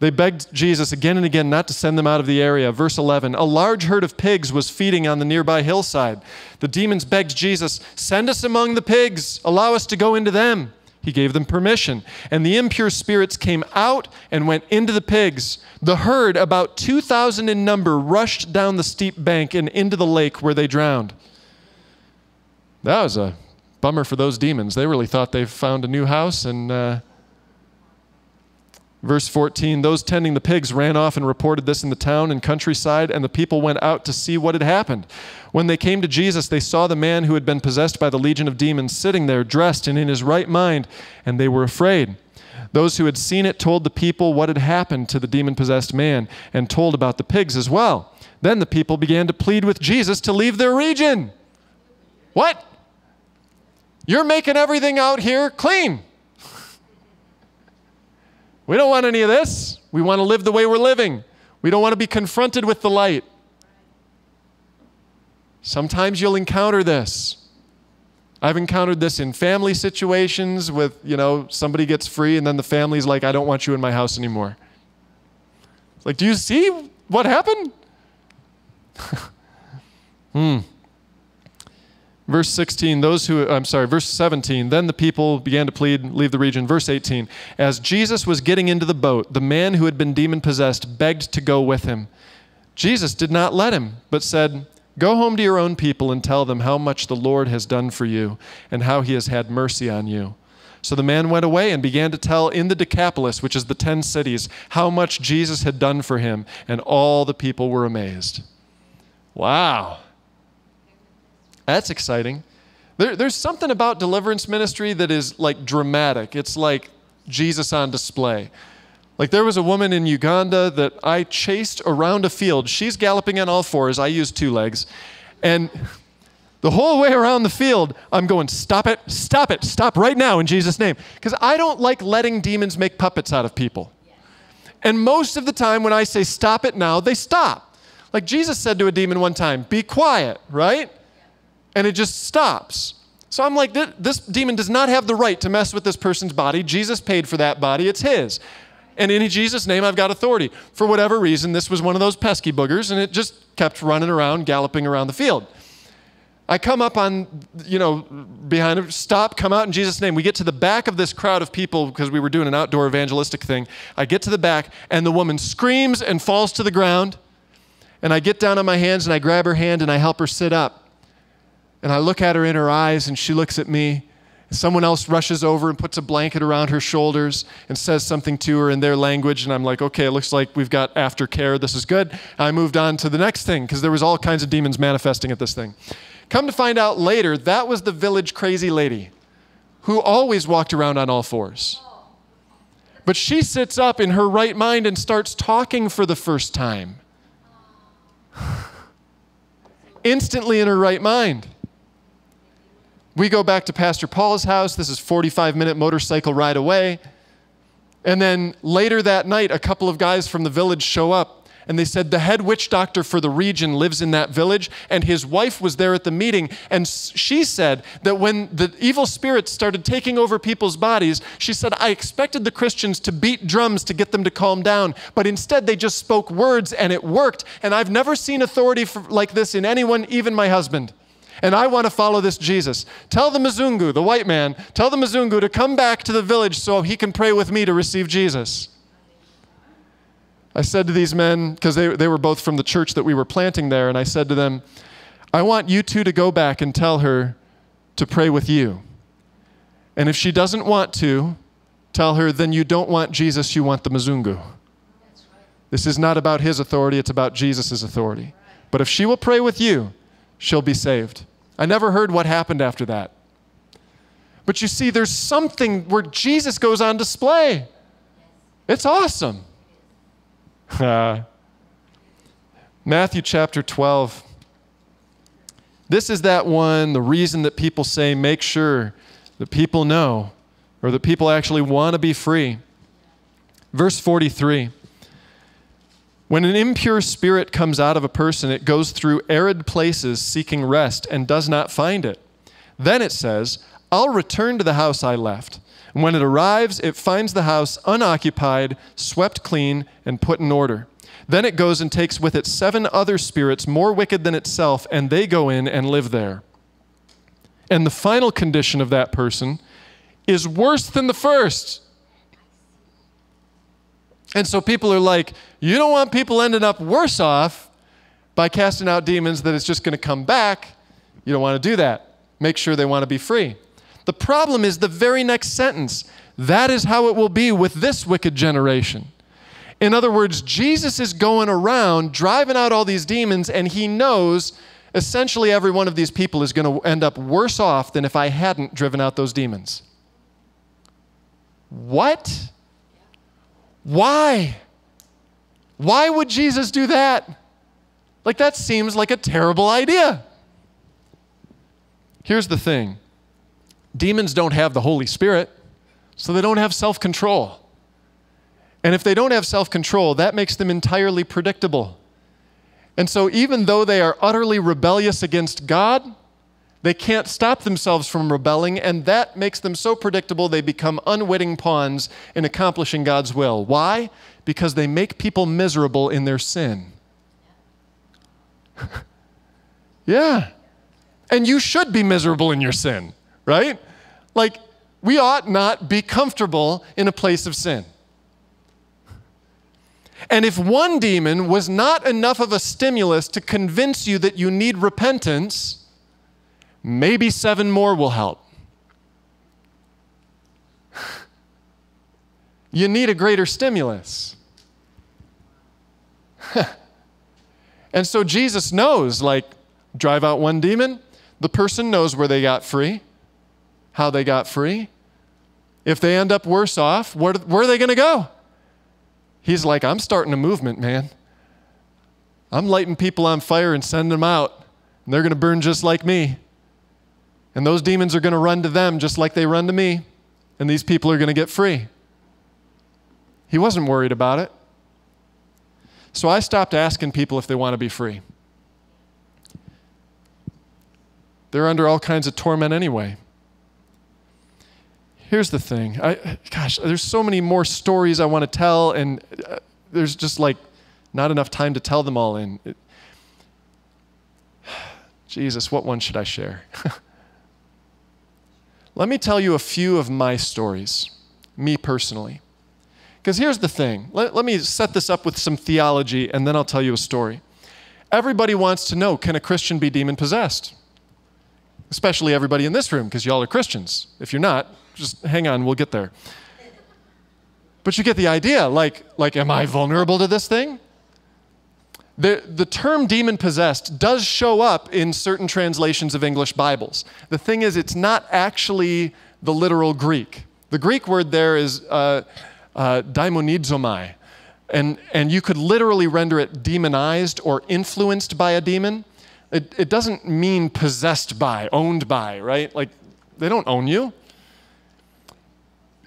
They begged Jesus again and again not to send them out of the area. Verse 11 A large herd of pigs was feeding on the nearby hillside. The demons begged Jesus, Send us among the pigs, allow us to go into them. He gave them permission. And the impure spirits came out and went into the pigs. The herd, about 2,000 in number, rushed down the steep bank and into the lake where they drowned. That was a bummer for those demons. They really thought they found a new house and. Uh, Verse 14 Those tending the pigs ran off and reported this in the town and countryside, and the people went out to see what had happened. When they came to Jesus, they saw the man who had been possessed by the legion of demons sitting there, dressed and in his right mind, and they were afraid. Those who had seen it told the people what had happened to the demon possessed man, and told about the pigs as well. Then the people began to plead with Jesus to leave their region. What? You're making everything out here clean. We don't want any of this. We want to live the way we're living. We don't want to be confronted with the light. Sometimes you'll encounter this. I've encountered this in family situations with, you know, somebody gets free and then the family's like, I don't want you in my house anymore. Like, do you see what happened? (laughs) hmm. Verse 16, those who, I'm sorry, verse 17, then the people began to plead, leave the region. Verse 18, as Jesus was getting into the boat, the man who had been demon possessed begged to go with him. Jesus did not let him, but said, Go home to your own people and tell them how much the Lord has done for you and how he has had mercy on you. So the man went away and began to tell in the Decapolis, which is the ten cities, how much Jesus had done for him, and all the people were amazed. Wow. That's exciting. There, there's something about deliverance ministry that is like dramatic. It's like Jesus on display. Like there was a woman in Uganda that I chased around a field. She's galloping on all fours. I use two legs. And the whole way around the field, I'm going, stop it, stop it, stop right now in Jesus' name. Because I don't like letting demons make puppets out of people. And most of the time, when I say stop it now, they stop. Like Jesus said to a demon one time, be quiet, right? And it just stops. So I'm like, this demon does not have the right to mess with this person's body. Jesus paid for that body, it's his. And in Jesus' name, I've got authority. For whatever reason, this was one of those pesky boogers, and it just kept running around, galloping around the field. I come up on, you know, behind him, stop, come out in Jesus' name. We get to the back of this crowd of people because we were doing an outdoor evangelistic thing. I get to the back, and the woman screams and falls to the ground. And I get down on my hands and I grab her hand and I help her sit up. And I look at her in her eyes, and she looks at me. Someone else rushes over and puts a blanket around her shoulders and says something to her in their language. And I'm like, okay, it looks like we've got aftercare. This is good. I moved on to the next thing because there was all kinds of demons manifesting at this thing. Come to find out later, that was the village crazy lady who always walked around on all fours. But she sits up in her right mind and starts talking for the first time. (sighs) Instantly in her right mind. We go back to Pastor Paul's house. This is 45 minute motorcycle ride away. And then later that night, a couple of guys from the village show up and they said the head witch doctor for the region lives in that village and his wife was there at the meeting and she said that when the evil spirits started taking over people's bodies she said i expected the christians to beat drums to get them to calm down but instead they just spoke words and it worked and i've never seen authority for, like this in anyone even my husband and I want to follow this Jesus. Tell the Mzungu, the white man, tell the Mzungu to come back to the village so he can pray with me to receive Jesus. I said to these men, because they, they were both from the church that we were planting there, and I said to them, I want you two to go back and tell her to pray with you. And if she doesn't want to, tell her, then you don't want Jesus, you want the Mzungu. This is not about his authority, it's about Jesus' authority. But if she will pray with you, she'll be saved. I never heard what happened after that. But you see, there's something where Jesus goes on display. It's awesome. Uh, (laughs) Matthew chapter 12. This is that one, the reason that people say, make sure that people know or that people actually want to be free. Verse 43. When an impure spirit comes out of a person, it goes through arid places seeking rest and does not find it. Then it says, I'll return to the house I left. And when it arrives, it finds the house unoccupied, swept clean, and put in order. Then it goes and takes with it seven other spirits more wicked than itself, and they go in and live there. And the final condition of that person is worse than the first. And so people are like, you don't want people ending up worse off by casting out demons that it's just going to come back. You don't want to do that. Make sure they want to be free. The problem is the very next sentence. That is how it will be with this wicked generation. In other words, Jesus is going around driving out all these demons, and he knows essentially every one of these people is going to end up worse off than if I hadn't driven out those demons. What? Why? Why would Jesus do that? Like, that seems like a terrible idea. Here's the thing demons don't have the Holy Spirit, so they don't have self control. And if they don't have self control, that makes them entirely predictable. And so, even though they are utterly rebellious against God, they can't stop themselves from rebelling, and that makes them so predictable they become unwitting pawns in accomplishing God's will. Why? Because they make people miserable in their sin. (laughs) yeah. And you should be miserable in your sin, right? Like, we ought not be comfortable in a place of sin. And if one demon was not enough of a stimulus to convince you that you need repentance, maybe seven more will help. (laughs) you need a greater stimulus. (laughs) and so Jesus knows, like, drive out one demon, the person knows where they got free, how they got free. If they end up worse off, where, where are they going to go? He's like, I'm starting a movement, man. I'm lighting people on fire and sending them out, and they're going to burn just like me. And those demons are going to run to them just like they run to me, and these people are going to get free. He wasn't worried about it. So I stopped asking people if they want to be free. They're under all kinds of torment anyway. Here's the thing. I, gosh, there's so many more stories I want to tell, and uh, there's just like not enough time to tell them all in. It, (sighs) Jesus, what one should I share? (laughs) Let me tell you a few of my stories, me personally. Because here's the thing let, let me set this up with some theology, and then I'll tell you a story. Everybody wants to know can a Christian be demon possessed? especially everybody in this room, because y'all are Christians. If you're not, just hang on, we'll get there. But you get the idea. Like, like am I vulnerable to this thing? The, the term demon possessed does show up in certain translations of English Bibles. The thing is, it's not actually the literal Greek. The Greek word there is uh, uh, daimonizomai, and, and you could literally render it demonized or influenced by a demon. It, it doesn't mean possessed by, owned by, right? Like, they don't own you.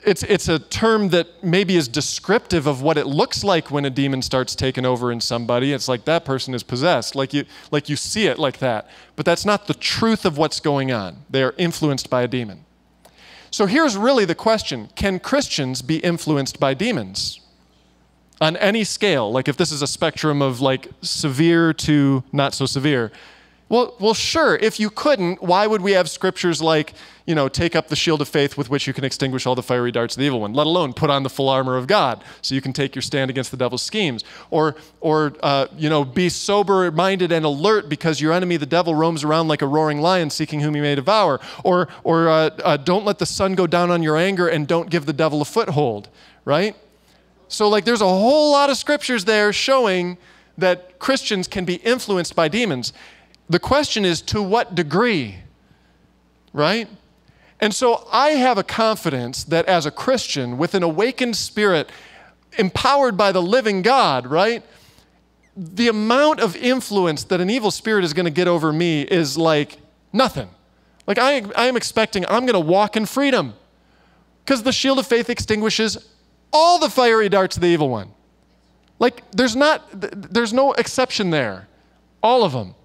It's, it's a term that maybe is descriptive of what it looks like when a demon starts taking over in somebody. It's like that person is possessed, like you, like you see it like that. But that's not the truth of what's going on. They are influenced by a demon. So here's really the question Can Christians be influenced by demons? On any scale, like if this is a spectrum of like severe to not so severe, well, well, sure. If you couldn't, why would we have scriptures like, you know, take up the shield of faith with which you can extinguish all the fiery darts of the evil one, let alone put on the full armor of God so you can take your stand against the devil's schemes? Or, or uh, you know, be sober minded and alert because your enemy, the devil, roams around like a roaring lion seeking whom he may devour. Or, or uh, uh, don't let the sun go down on your anger and don't give the devil a foothold, right? So, like, there's a whole lot of scriptures there showing that Christians can be influenced by demons. The question is to what degree, right? And so I have a confidence that as a Christian with an awakened spirit, empowered by the living God, right? The amount of influence that an evil spirit is going to get over me is like nothing. Like I, I am expecting I'm going to walk in freedom because the shield of faith extinguishes all the fiery darts of the evil one. Like there's not, there's no exception there. All of them.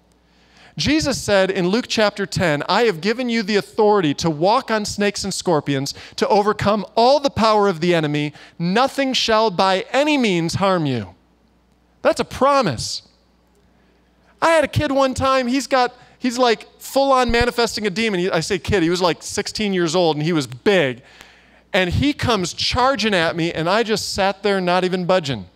Jesus said in Luke chapter 10, I have given you the authority to walk on snakes and scorpions, to overcome all the power of the enemy. Nothing shall by any means harm you. That's a promise. I had a kid one time, he's got, he's like full on manifesting a demon. I say kid, he was like 16 years old and he was big. And he comes charging at me, and I just sat there not even budging.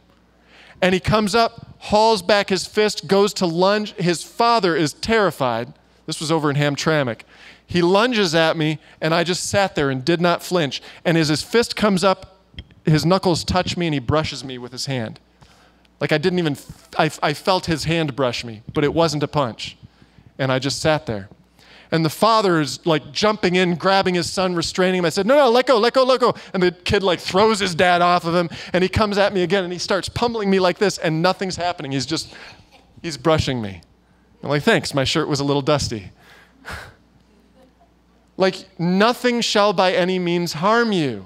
And he comes up, hauls back his fist, goes to lunge. His father is terrified. This was over in Hamtramck. He lunges at me, and I just sat there and did not flinch. And as his fist comes up, his knuckles touch me, and he brushes me with his hand. Like I didn't even, I, I felt his hand brush me, but it wasn't a punch. And I just sat there. And the father is like jumping in, grabbing his son, restraining him. I said, No, no, let go, let go, let go. And the kid like throws his dad off of him and he comes at me again and he starts pummeling me like this and nothing's happening. He's just, he's brushing me. I'm like, Thanks, my shirt was a little dusty. (laughs) like, nothing shall by any means harm you.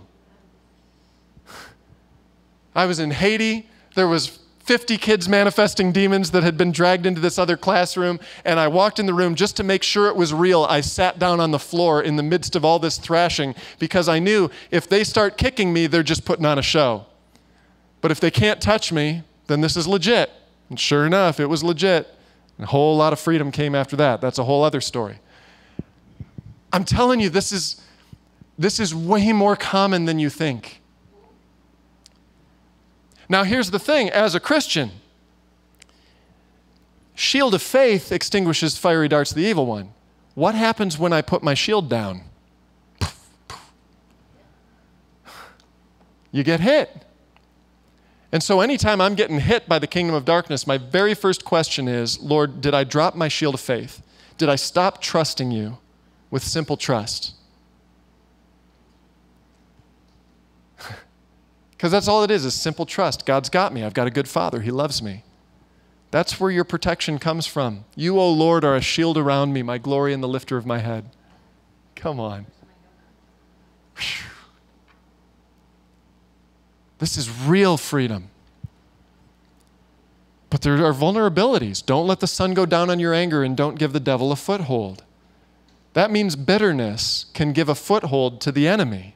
(laughs) I was in Haiti. There was 50 kids manifesting demons that had been dragged into this other classroom. And I walked in the room just to make sure it was real. I sat down on the floor in the midst of all this thrashing because I knew if they start kicking me, they're just putting on a show. But if they can't touch me, then this is legit. And sure enough, it was legit. a whole lot of freedom came after that. That's a whole other story. I'm telling you, this is, this is way more common than you think. Now, here's the thing as a Christian, shield of faith extinguishes fiery darts of the evil one. What happens when I put my shield down? You get hit. And so, anytime I'm getting hit by the kingdom of darkness, my very first question is Lord, did I drop my shield of faith? Did I stop trusting you with simple trust? Because that's all it is, is simple trust. God's got me. I've got a good father. He loves me. That's where your protection comes from. You, O Lord, are a shield around me, my glory and the lifter of my head. Come on. This is real freedom. But there are vulnerabilities. Don't let the sun go down on your anger and don't give the devil a foothold. That means bitterness can give a foothold to the enemy.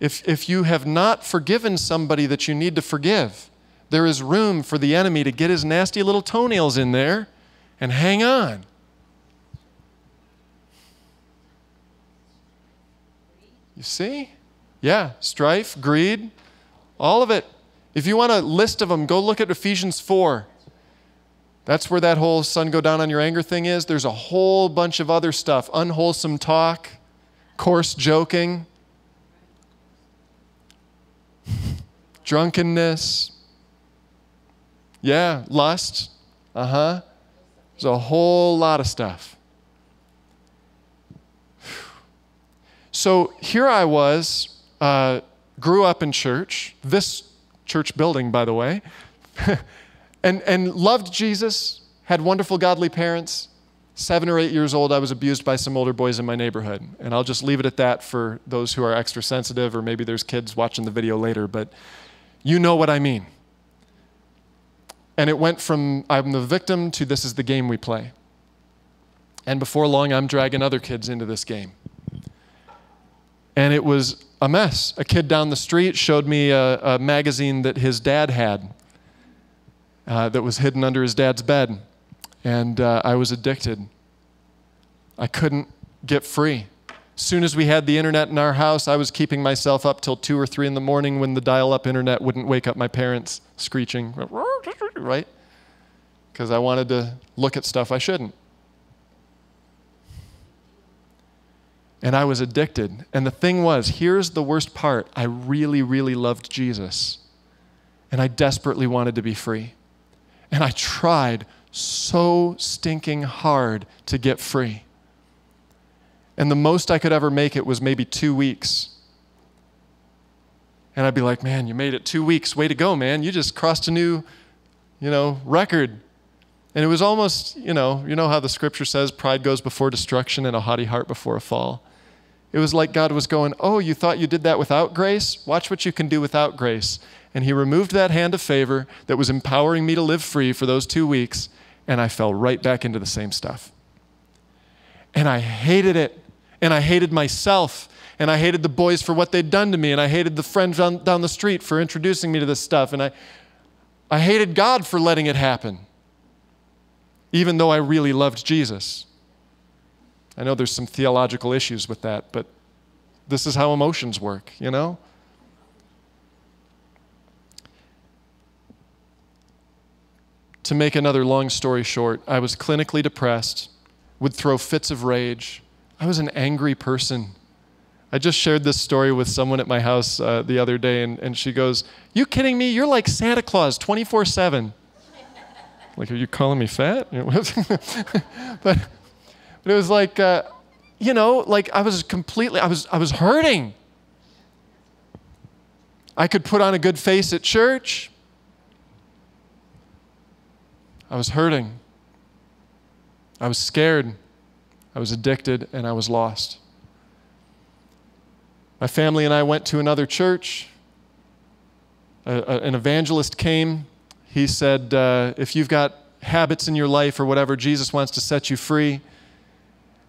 If, if you have not forgiven somebody that you need to forgive, there is room for the enemy to get his nasty little toenails in there and hang on. You see? Yeah, strife, greed, all of it. If you want a list of them, go look at Ephesians 4. That's where that whole sun go down on your anger thing is. There's a whole bunch of other stuff unwholesome talk, coarse joking, drunkenness, yeah, lust. Uh huh. There's a whole lot of stuff. So here I was, uh, grew up in church, this church building, by the way, (laughs) and, and loved Jesus, had wonderful godly parents. Seven or eight years old, I was abused by some older boys in my neighborhood. And I'll just leave it at that for those who are extra sensitive, or maybe there's kids watching the video later, but you know what I mean. And it went from I'm the victim to this is the game we play. And before long, I'm dragging other kids into this game. And it was a mess. A kid down the street showed me a, a magazine that his dad had uh, that was hidden under his dad's bed. And uh, I was addicted. I couldn't get free. Soon as we had the internet in our house, I was keeping myself up till 2 or 3 in the morning when the dial up internet wouldn't wake up my parents screeching, right? Because I wanted to look at stuff I shouldn't. And I was addicted. And the thing was, here's the worst part I really, really loved Jesus. And I desperately wanted to be free. And I tried so stinking hard to get free. And the most I could ever make it was maybe two weeks. And I'd be like, man, you made it two weeks. Way to go, man. You just crossed a new, you know, record. And it was almost, you know, you know how the scripture says pride goes before destruction and a haughty heart before a fall. It was like God was going, Oh, you thought you did that without grace? Watch what you can do without grace. And He removed that hand of favor that was empowering me to live free for those two weeks, and I fell right back into the same stuff. And I hated it and I hated myself and I hated the boys for what they'd done to me, and I hated the friend down, down the street for introducing me to this stuff, and I, I hated God for letting it happen, even though I really loved Jesus. I know there's some theological issues with that, but this is how emotions work, you know? To make another long story short, I was clinically depressed, would throw fits of rage, I was an angry person. I just shared this story with someone at my house uh, the other day, and, and she goes, You kidding me? You're like Santa Claus 24 7. (laughs) Like, are you calling me fat? (laughs) but, but it was like, uh, you know, like I was completely, I was, I was hurting. I could put on a good face at church. I was hurting. I was scared. I was addicted and I was lost. My family and I went to another church. An evangelist came. He said, uh, If you've got habits in your life or whatever, Jesus wants to set you free.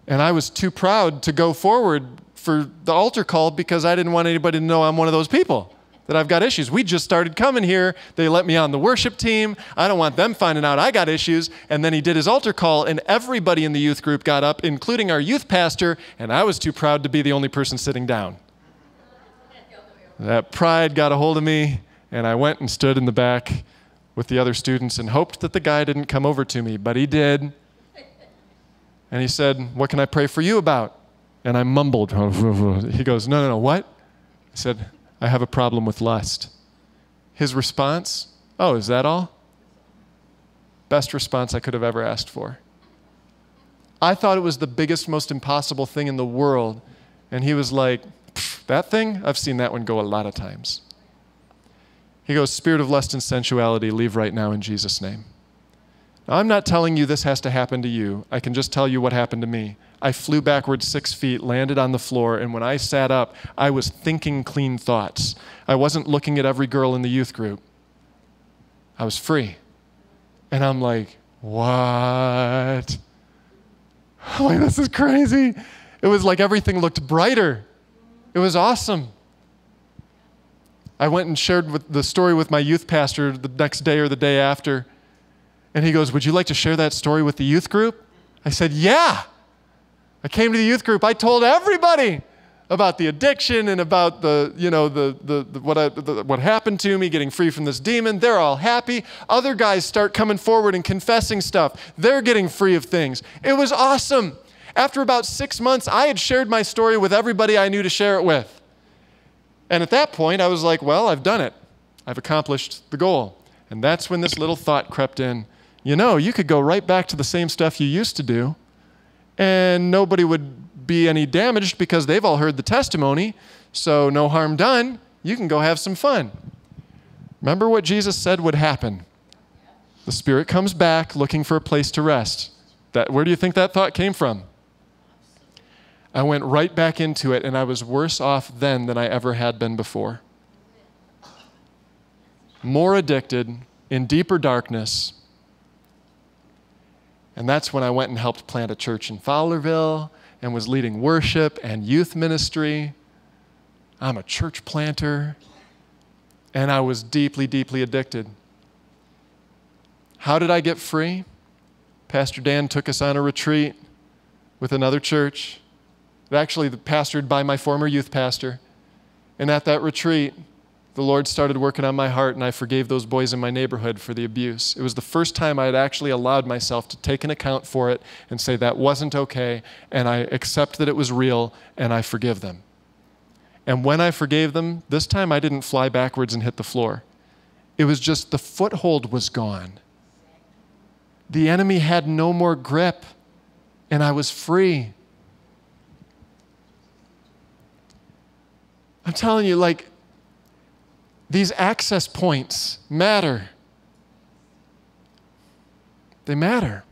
And I was too proud to go forward for the altar call because I didn't want anybody to know I'm one of those people that I've got issues. We just started coming here. They let me on the worship team. I don't want them finding out I got issues. And then he did his altar call, and everybody in the youth group got up, including our youth pastor, and I was too proud to be the only person sitting down. That pride got a hold of me, And I went and stood in the back with the other students and hoped that the guy didn't come over to me, but he did. And he said, What can I pray for you about? And I mumbled. (laughs) He goes, No, no, no, what? I said, I have a problem with lust. His response, Oh, is that all? Best response I could have ever asked for. I thought it was the biggest, most impossible thing in the world. And he was like, That thing? I've seen that one go a lot of times. He goes, Spirit of lust and sensuality, leave right now in Jesus' name. Now, I'm not telling you this has to happen to you. I can just tell you what happened to me. I flew backwards six feet, landed on the floor, and when I sat up, I was thinking clean thoughts. I wasn't looking at every girl in the youth group. I was free. And I'm like, what? I'm (laughs) like, this is crazy. It was like everything looked brighter. It was awesome. I went and shared the story with my youth pastor the next day or the day after. And he goes, Would you like to share that story with the youth group? I said, Yeah. I came to the youth group. I told everybody about the addiction and about the, you know, the, the, the what, I, the, what happened to me, getting free from this demon. They're all happy. Other guys start coming forward and confessing stuff. They're getting free of things. It was awesome. After about six months, I had shared my story with everybody I knew to share it with. And at that point, I was like, well, I've done it. I've accomplished the goal. And that's when this little thought crept in you know, you could go right back to the same stuff you used to do, and nobody would be any damaged because they've all heard the testimony, so no harm done. You can go have some fun. Remember what Jesus said would happen. The Spirit comes back looking for a place to rest. That, where do you think that thought came from? I went right back into it, and I was worse off then than I ever had been before. More addicted, in deeper darkness, and that's when I went and helped plant a church in Fowlerville and was leading worship and youth ministry. I'm a church planter. And I was deeply, deeply addicted. How did I get free? Pastor Dan took us on a retreat with another church, actually pastored by my former youth pastor. And at that retreat, the Lord started working on my heart, and I forgave those boys in my neighborhood for the abuse. It was the first time I had actually allowed myself to take an account for it and say that wasn't okay, and I accept that it was real, and I forgive them. And when I forgave them, this time I didn't fly backwards and hit the floor. It was just the foothold was gone. The enemy had no more grip, and I was free. I'm telling you, like, these access points matter. They matter.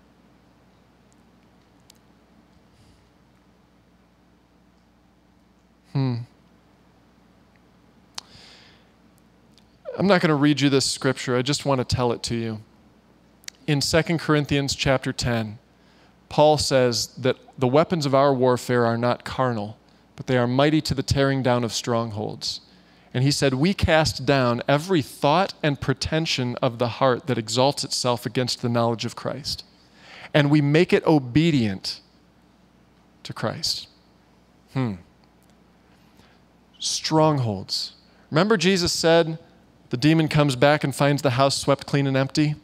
Hmm. I'm not going to read you this scripture. I just want to tell it to you. In 2 Corinthians chapter 10, Paul says that the weapons of our warfare are not carnal, but they are mighty to the tearing down of strongholds. And he said, We cast down every thought and pretension of the heart that exalts itself against the knowledge of Christ. And we make it obedient to Christ. Hmm. Strongholds. Remember, Jesus said, The demon comes back and finds the house swept clean and empty?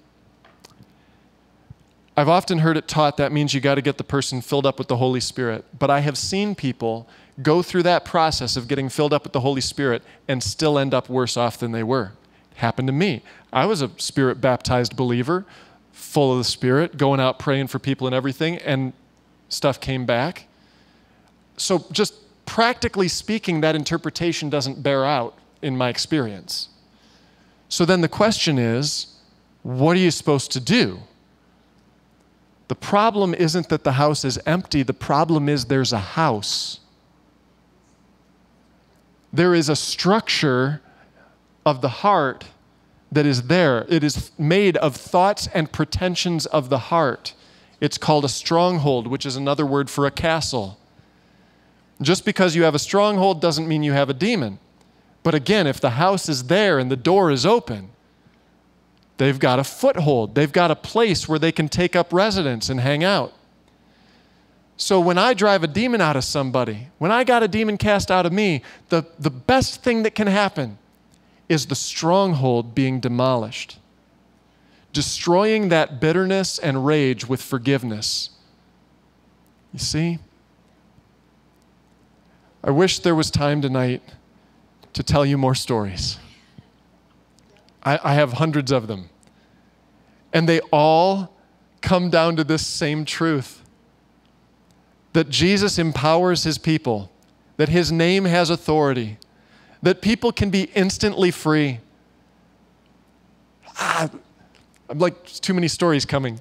I've often heard it taught that means you got to get the person filled up with the Holy Spirit. But I have seen people go through that process of getting filled up with the Holy Spirit and still end up worse off than they were. It happened to me. I was a spirit baptized believer, full of the Spirit, going out praying for people and everything, and stuff came back. So, just practically speaking, that interpretation doesn't bear out in my experience. So then the question is what are you supposed to do? The problem isn't that the house is empty, the problem is there's a house there is a structure of the heart that is there. It is made of thoughts and pretensions of the heart. It's called a stronghold, which is another word for a castle. Just because you have a stronghold doesn't mean you have a demon. But again, if the house is there and the door is open, they've got a foothold. They've got a place where they can take up residence and hang out. So when I drive a demon out of somebody, when I got a demon cast out of me, the, the best thing that can happen is the stronghold being demolished, destroying that bitterness and rage with forgiveness. You see? I wish there was time tonight to tell you more stories. I, I have hundreds of them. And they all come down to this same truth that Jesus empowers his people, that his name has authority, that people can be instantly free. Ah, I'm like, too many stories coming.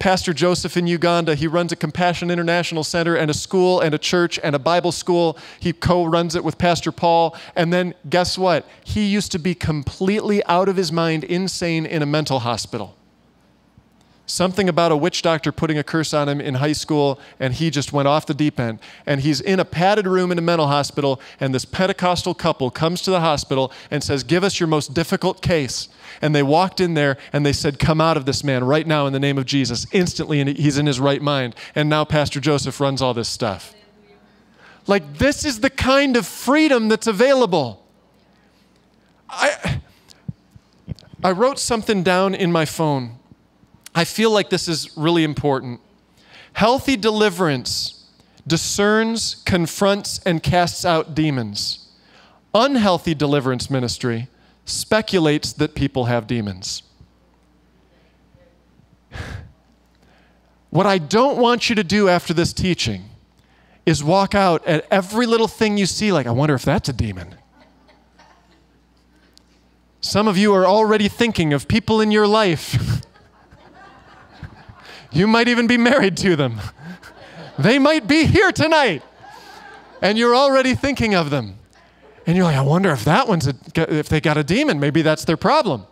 Pastor Joseph in Uganda. He runs a Compassion International Center and a school and a church and a Bible school. He co runs it with Pastor Paul. And then guess what? He used to be completely out of his mind, insane in a mental hospital. Something about a witch doctor putting a curse on him in high school, and he just went off the deep end. And he's in a padded room in a mental hospital, and this Pentecostal couple comes to the hospital and says, Give us your most difficult case. And they walked in there and they said, Come out of this man right now in the name of Jesus. Instantly, and he's in his right mind. And now Pastor Joseph runs all this stuff. Like, this is the kind of freedom that's available. I, I wrote something down in my phone. I feel like this is really important. Healthy deliverance discerns, confronts, and casts out demons. Unhealthy deliverance ministry speculates that people have demons. What I don't want you to do after this teaching is walk out at every little thing you see, like, I wonder if that's a demon. Some of you are already thinking of people in your life. (laughs) you might even be married to them. (laughs) They might be here tonight. And you're already thinking of them. And you're like, I wonder if that one's, a, if they got a demon, maybe that's their problem.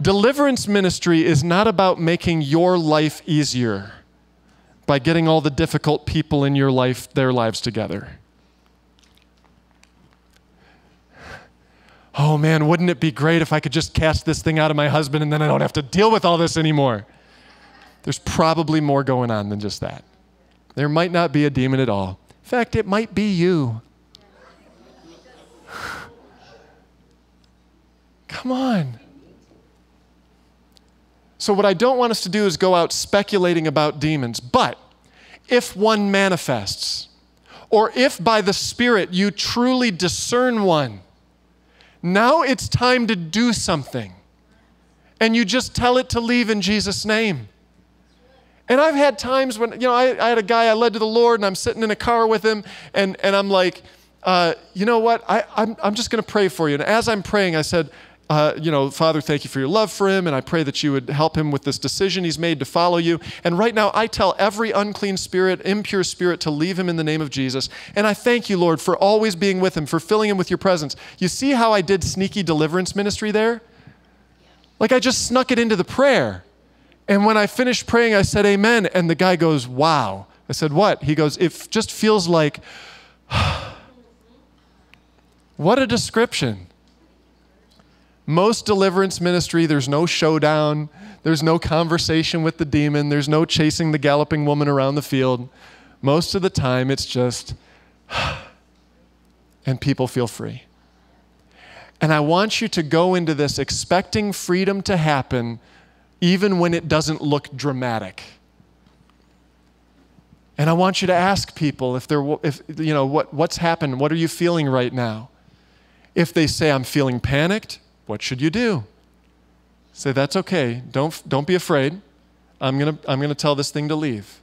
Deliverance ministry is not about making your life easier by getting all the difficult people in your life, their lives together. Oh man, wouldn't it be great if I could just cast this thing out of my husband and then I don't have to deal with all this anymore? There's probably more going on than just that. There might not be a demon at all. In fact, it might be you. (sighs) Come on. So, what I don't want us to do is go out speculating about demons. But if one manifests, or if by the Spirit you truly discern one, now it's time to do something. And you just tell it to leave in Jesus' name. And I've had times when, you know, I, I had a guy I led to the Lord and I'm sitting in a car with him and, and I'm like, uh, you know what? I, I'm, I'm just going to pray for you. And as I'm praying, I said, uh, you know, Father, thank you for your love for him, and I pray that you would help him with this decision he's made to follow you. And right now, I tell every unclean spirit, impure spirit, to leave him in the name of Jesus. And I thank you, Lord, for always being with him, for filling him with your presence. You see how I did sneaky deliverance ministry there? Like I just snuck it into the prayer. And when I finished praying, I said, Amen. And the guy goes, Wow. I said, What? He goes, It just feels like, (sighs) what a description. Most deliverance ministry, there's no showdown, there's no conversation with the demon, there's no chasing the galloping woman around the field. Most of the time, it's just, (sighs) and people feel free. And I want you to go into this expecting freedom to happen even when it doesn't look dramatic. And I want you to ask people if they're, if, you know, what, what's happened? What are you feeling right now? If they say, I'm feeling panicked, what should you do? Say, that's okay. Don't, don't be afraid. I'm going to I'm going to tell this thing to leave.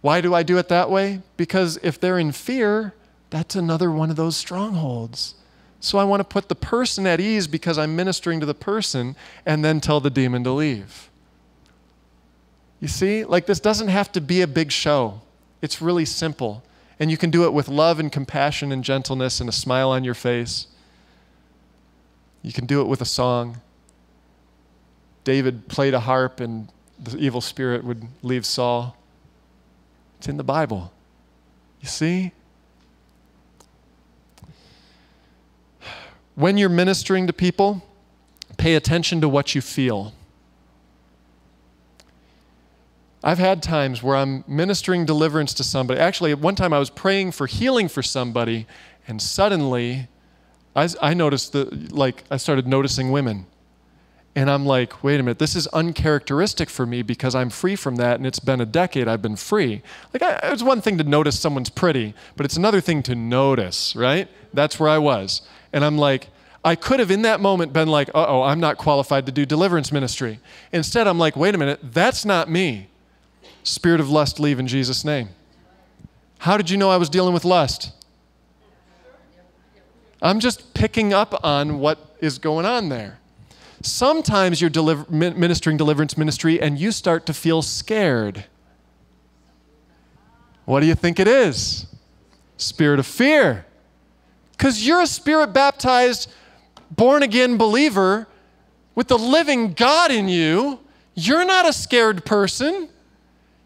Why do I do it that way? Because if they're in fear, that's another one of those strongholds. So I want to put the person at ease because I'm ministering to the person and then tell the demon to leave. You see, like this doesn't have to be a big show. It's really simple. And you can do it with love and compassion and gentleness and a smile on your face. You can do it with a song. David played a harp and the evil spirit would leave Saul. It's in the Bible. You see? When you're ministering to people, pay attention to what you feel. I've had times where I'm ministering deliverance to somebody. Actually, at one time I was praying for healing for somebody, and suddenly I, I noticed that, like, I started noticing women. And I'm like, wait a minute, this is uncharacteristic for me because I'm free from that, and it's been a decade I've been free. Like, I, it's one thing to notice someone's pretty, but it's another thing to notice, right? That's where I was. And I'm like, I could have in that moment been like, uh oh, I'm not qualified to do deliverance ministry. Instead, I'm like, wait a minute, that's not me. Spirit of lust, leave in Jesus' name. How did you know I was dealing with lust? I'm just picking up on what is going on there. Sometimes you're deliver, ministering deliverance ministry and you start to feel scared. What do you think it is? Spirit of fear. Because you're a spirit baptized, born again believer with the living God in you. You're not a scared person.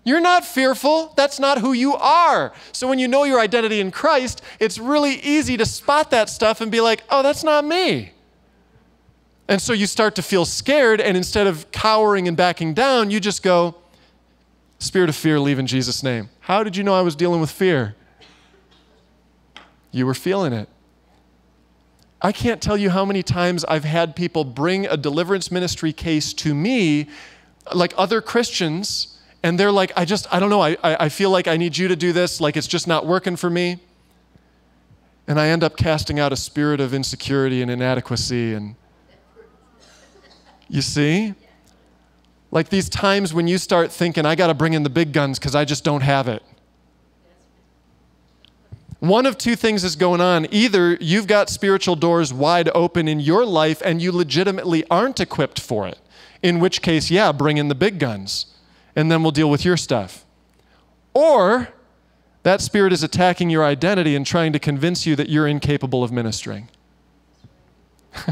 You're not fearful. That's not who you are. So when you know your identity in Christ, it's really easy to spot that stuff and be like, oh, that's not me. And so you start to feel scared, and instead of cowering and backing down, you just go, Spirit of fear, leave in Jesus' name. How did you know I was dealing with fear? You were feeling it. I can't tell you how many times I've had people bring a deliverance ministry case to me, like other Christians and they're like, I just, I don't know, I, I feel like I need you to do this, like it's just not working for me. And I end up casting out a spirit of insecurity and inadequacy. And you see? Like these times when you start thinking, I got to bring in the big guns because I just don't have it. One of two things is going on. Either you've got spiritual doors wide open in your life and you legitimately aren't equipped for it, in which case, yeah, bring in the big guns and then we'll deal with your stuff. Or that spirit is attacking your identity and trying to convince you that you're incapable of ministering. (laughs)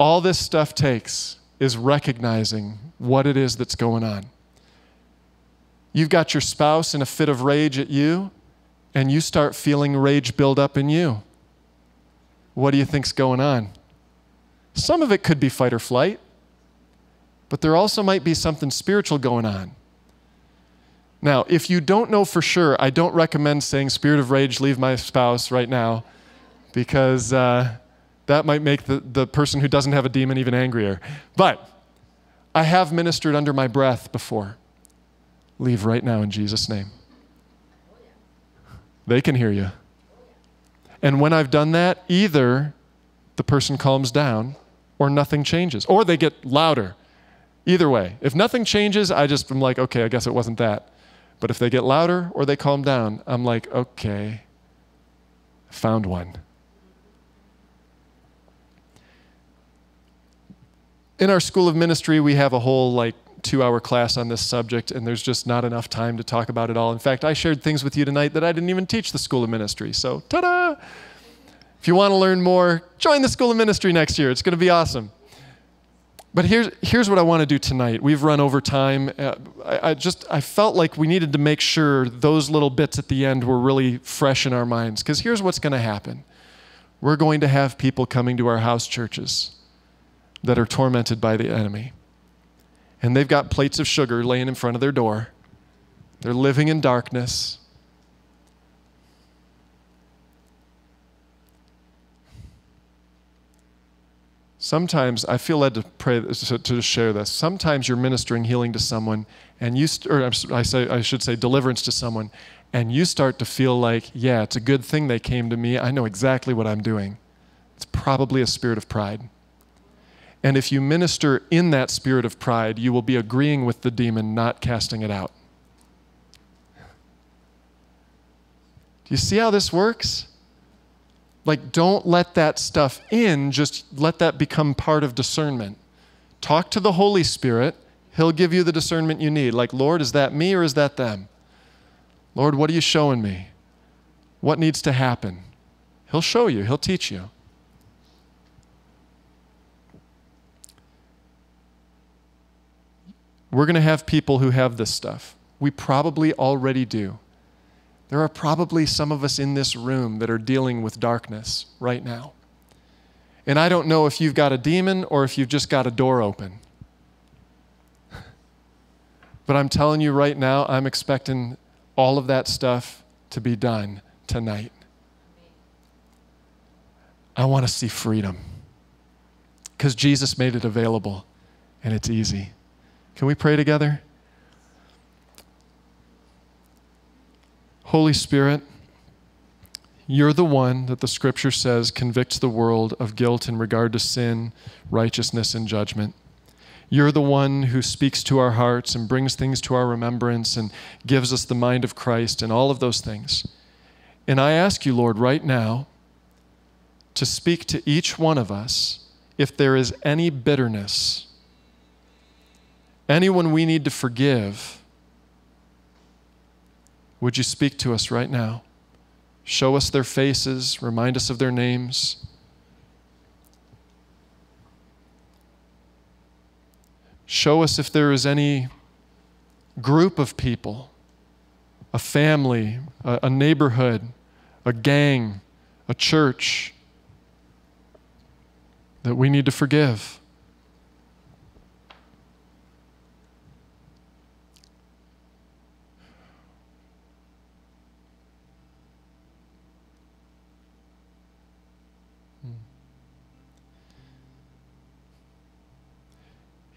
All this stuff takes is recognizing what it is that's going on. You've got your spouse in a fit of rage at you, and you start feeling rage build up in you. What do you think's going on? Some of it could be fight or flight but there also might be something spiritual going on. Now, if you don't know for sure, I don't recommend saying, Spirit of rage, leave my spouse right now, because uh, that might make the, the person who doesn't have a demon even angrier. But I have ministered under my breath before. Leave right now in Jesus' name. They can hear you. And when I've done that, either the person calms down or nothing changes, or they get louder. Either way, if nothing changes, I just am like, okay, I guess it wasn't that. But if they get louder or they calm down, I'm like, okay, found one. In our school of ministry, we have a whole like two hour class on this subject, and there's just not enough time to talk about it all. In fact, I shared things with you tonight that I didn't even teach the school of ministry. So, ta da! If you want to learn more, join the school of ministry next year. It's going to be awesome. But here's, here's what I want to do tonight. We've run over time. Uh, I, I, just I felt like we needed to make sure those little bits at the end were really fresh in our minds. Because here's what's going to happen. We're going to have people coming to our house churches that are tormented by the enemy. And they've got plates of sugar laying in front of their door. They're living in darkness. Sometimes I feel led to pray to, to share this. Sometimes you're ministering healing to someone, and you, or I say I should say deliverance to someone, and you start to feel like, yeah, it's a good thing they came to me. I know exactly what I'm doing. It's probably a spirit of pride. And if you minister in that spirit of pride, you will be agreeing with the demon, not casting it out. Do you see how this works? Like, don't let that stuff in, just let that become part of discernment. Talk to the Holy Spirit, He'll give you the discernment you need. Like, Lord, is that me or is that them? Lord, what are you showing me? What needs to happen? He'll show you, He'll teach you. We're going to have people who have this stuff. We probably already do. There are probably some of us in this room that are dealing with darkness right now. And I don't know if you've got a demon or if you've just got a door open. (laughs) But I'm telling you right now, I'm expecting all of that stuff to be done tonight. I want to see freedom because Jesus made it available and it's easy. Can we pray together? Holy Spirit, you're the one that the scripture says convicts the world of guilt in regard to sin, righteousness, and judgment. You're the one who speaks to our hearts and brings things to our remembrance and gives us the mind of Christ and all of those things. And I ask you, Lord, right now to speak to each one of us if there is any bitterness, anyone we need to forgive. Would you speak to us right now? Show us their faces, remind us of their names. Show us if there is any group of people, a family, a, a neighborhood, a gang, a church that we need to forgive.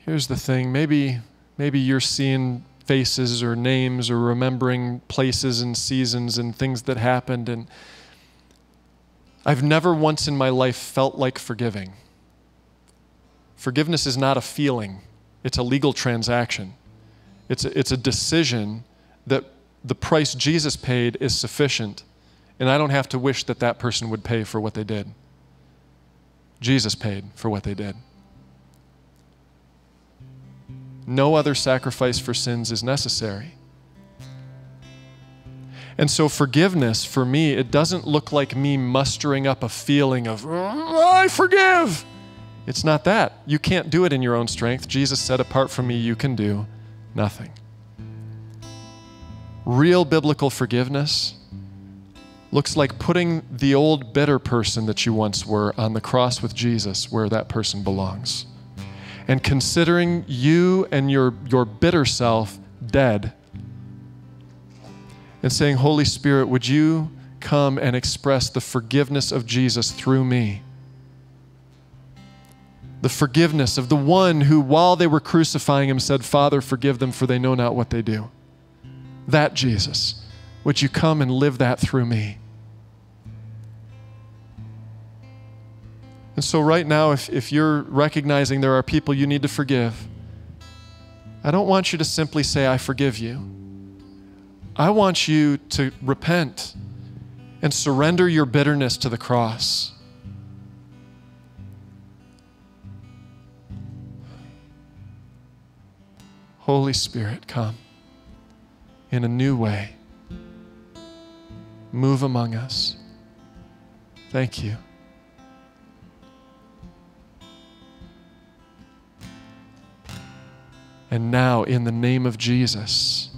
Here's the thing maybe, maybe you're seeing faces or names or remembering places and seasons and things that happened. And I've never once in my life felt like forgiving. Forgiveness is not a feeling, it's a legal transaction. It's a, it's a decision that the price Jesus paid is sufficient, and I don't have to wish that that person would pay for what they did. Jesus paid for what they did. No other sacrifice for sins is necessary. And so, forgiveness for me, it doesn't look like me mustering up a feeling of, oh, I forgive. It's not that. You can't do it in your own strength. Jesus said, Apart from me, you can do nothing. Real biblical forgiveness looks like putting the old bitter person that you once were on the cross with Jesus where that person belongs and considering you and your, your bitter self dead and saying, Holy Spirit, would you come and express the forgiveness of Jesus through me? The forgiveness of the one who, while they were crucifying him, said, Father, forgive them, for they know not what they do. That Jesus, would you come and live that through me? And so, right now, if, if you're recognizing there are people you need to forgive, I don't want you to simply say, I forgive you. I want you to repent and surrender your bitterness to the cross. Holy Spirit, come in a new way. Move among us. Thank you. And now, in the name of Jesus,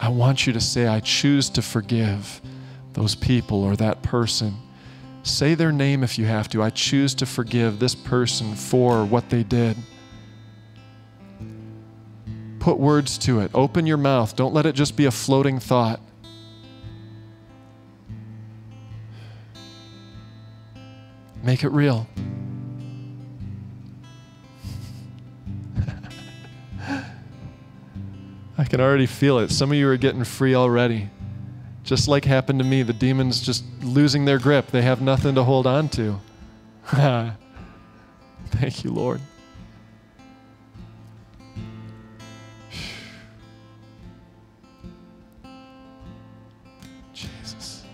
I want you to say, I choose to forgive those people or that person. Say their name if you have to. I choose to forgive this person for what they did. Put words to it. Open your mouth. Don't let it just be a floating thought. Make it real. Can already feel it. Some of you are getting free already. Just like happened to me, the demons just losing their grip. They have nothing to hold on to. (laughs) Thank you, Lord. Jesus.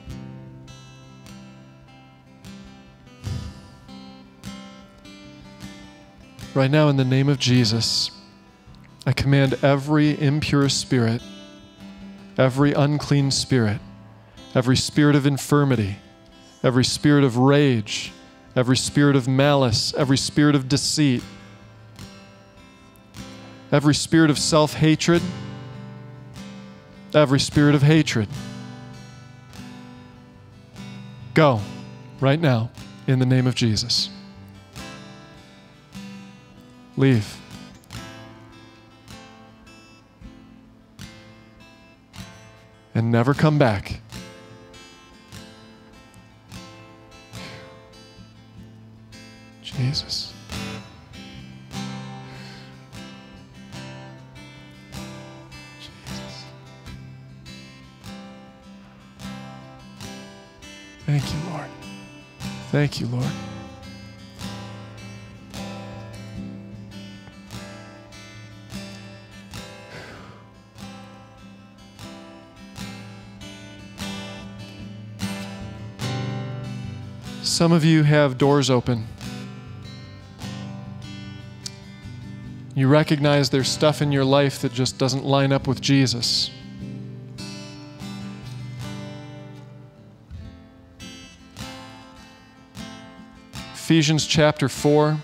Right now, in the name of Jesus. I command every impure spirit, every unclean spirit, every spirit of infirmity, every spirit of rage, every spirit of malice, every spirit of deceit, every spirit of self hatred, every spirit of hatred. Go right now in the name of Jesus. Leave. And never come back. Jesus. Jesus. Thank you, Lord. Thank you, Lord. Some of you have doors open. You recognize there's stuff in your life that just doesn't line up with Jesus. Ephesians chapter 4,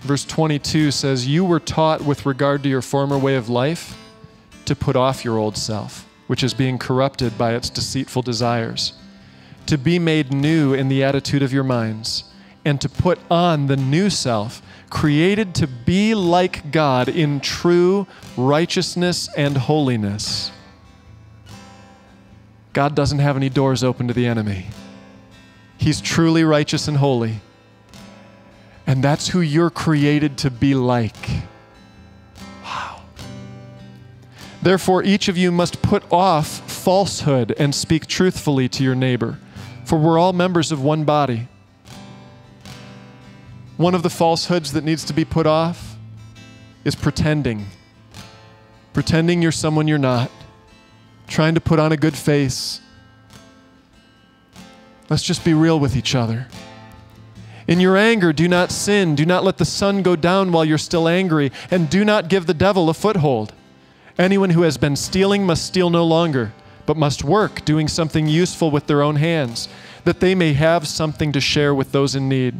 verse 22 says, You were taught with regard to your former way of life to put off your old self, which is being corrupted by its deceitful desires, to be made new in the attitude of your minds, and to put on the new self, created to be like God in true righteousness and holiness. God doesn't have any doors open to the enemy. He's truly righteous and holy. And that's who you're created to be like. Wow. Therefore, each of you must put off falsehood and speak truthfully to your neighbor, for we're all members of one body. One of the falsehoods that needs to be put off is pretending. Pretending you're someone you're not, trying to put on a good face. Let's just be real with each other. In your anger, do not sin. Do not let the sun go down while you're still angry, and do not give the devil a foothold. Anyone who has been stealing must steal no longer, but must work, doing something useful with their own hands, that they may have something to share with those in need.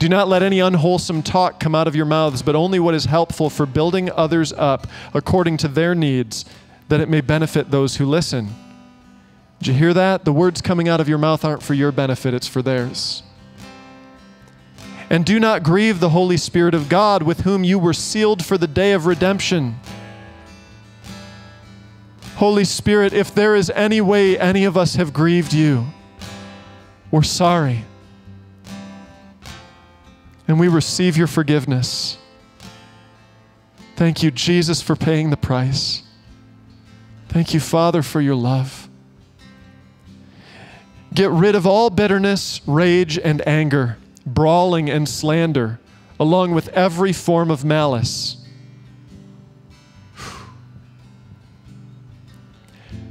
Do not let any unwholesome talk come out of your mouths, but only what is helpful for building others up according to their needs, that it may benefit those who listen. Did you hear that? The words coming out of your mouth aren't for your benefit, it's for theirs. And do not grieve the Holy Spirit of God, with whom you were sealed for the day of redemption. Holy Spirit, if there is any way any of us have grieved you, we're sorry. And we receive your forgiveness. Thank you, Jesus, for paying the price. Thank you, Father, for your love. Get rid of all bitterness, rage, and anger brawling and slander, along with every form of malice.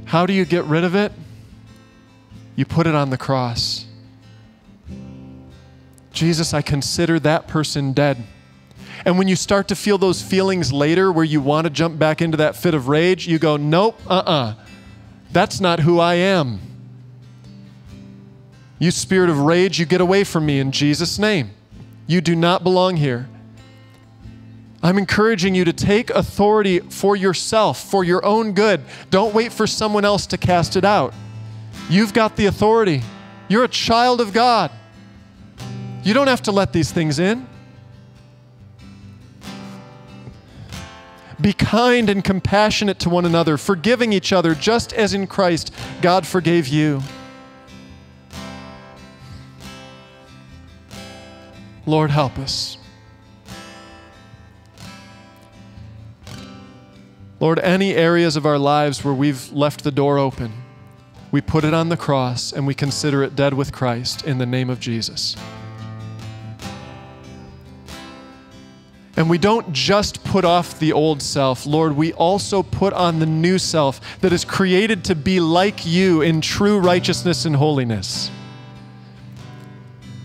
How do you get rid of it? You put it on the cross. Jesus, I consider that person dead. And when you start to feel those feelings later where you want to jump back into that fit of rage, you go, nope, uh uh-uh. uh. That's not who I am. You spirit of rage, you get away from me in Jesus' name. You do not belong here. I'm encouraging you to take authority for yourself, for your own good. Don't wait for someone else to cast it out. You've got the authority. You're a child of God. You don't have to let these things in. Be kind and compassionate to one another, forgiving each other, just as in Christ God forgave you. Lord, help us. Lord, any areas of our lives where we've left the door open, we put it on the cross and we consider it dead with Christ in the name of Jesus. And we don't just put off the old self, Lord, we also put on the new self that is created to be like you in true righteousness and holiness.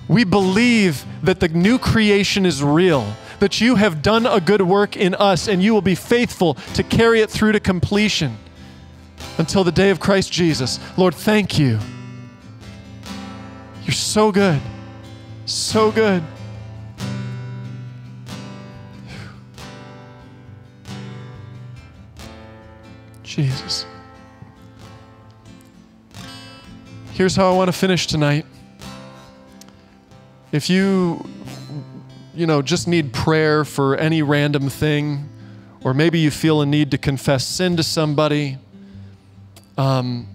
We believe that the new creation is real, that you have done a good work in us, and you will be faithful to carry it through to completion until the day of Christ Jesus. Lord, thank you. You're so good. So good. Jesus. Here's how I want to finish tonight. If you, you know, just need prayer for any random thing, or maybe you feel a need to confess sin to somebody, um,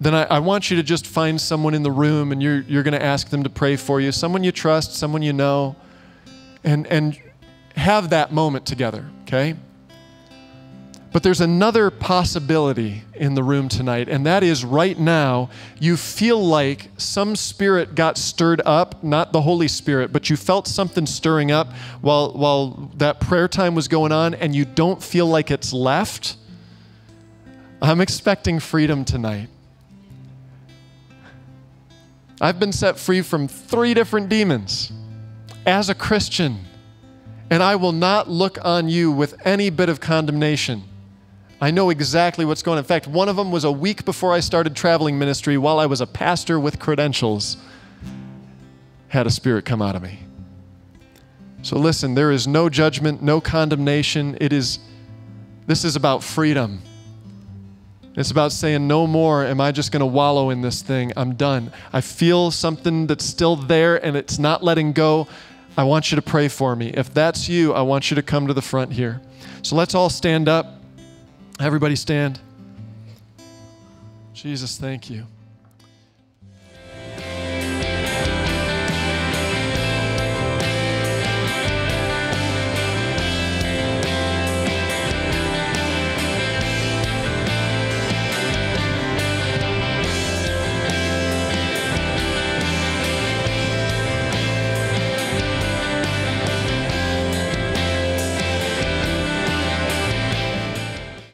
then I, I, want you to just find someone in the room and you're, you're going to ask them to pray for you. Someone you trust, someone you know. and, and have that moment together, okay? But there's another possibility in the room tonight, and that is right now you feel like some spirit got stirred up, not the Holy Spirit, but you felt something stirring up while, while that prayer time was going on, and you don't feel like it's left. I'm expecting freedom tonight. I've been set free from three different demons as a Christian, and I will not look on you with any bit of condemnation. I know exactly what's going on. In fact, one of them was a week before I started traveling ministry while I was a pastor with credentials, had a spirit come out of me. So listen, there is no judgment, no condemnation. It is this is about freedom. It's about saying, no more am I just going to wallow in this thing. I'm done. I feel something that's still there and it's not letting go. I want you to pray for me. If that's you, I want you to come to the front here. So let's all stand up. Everybody stand. Jesus, thank you.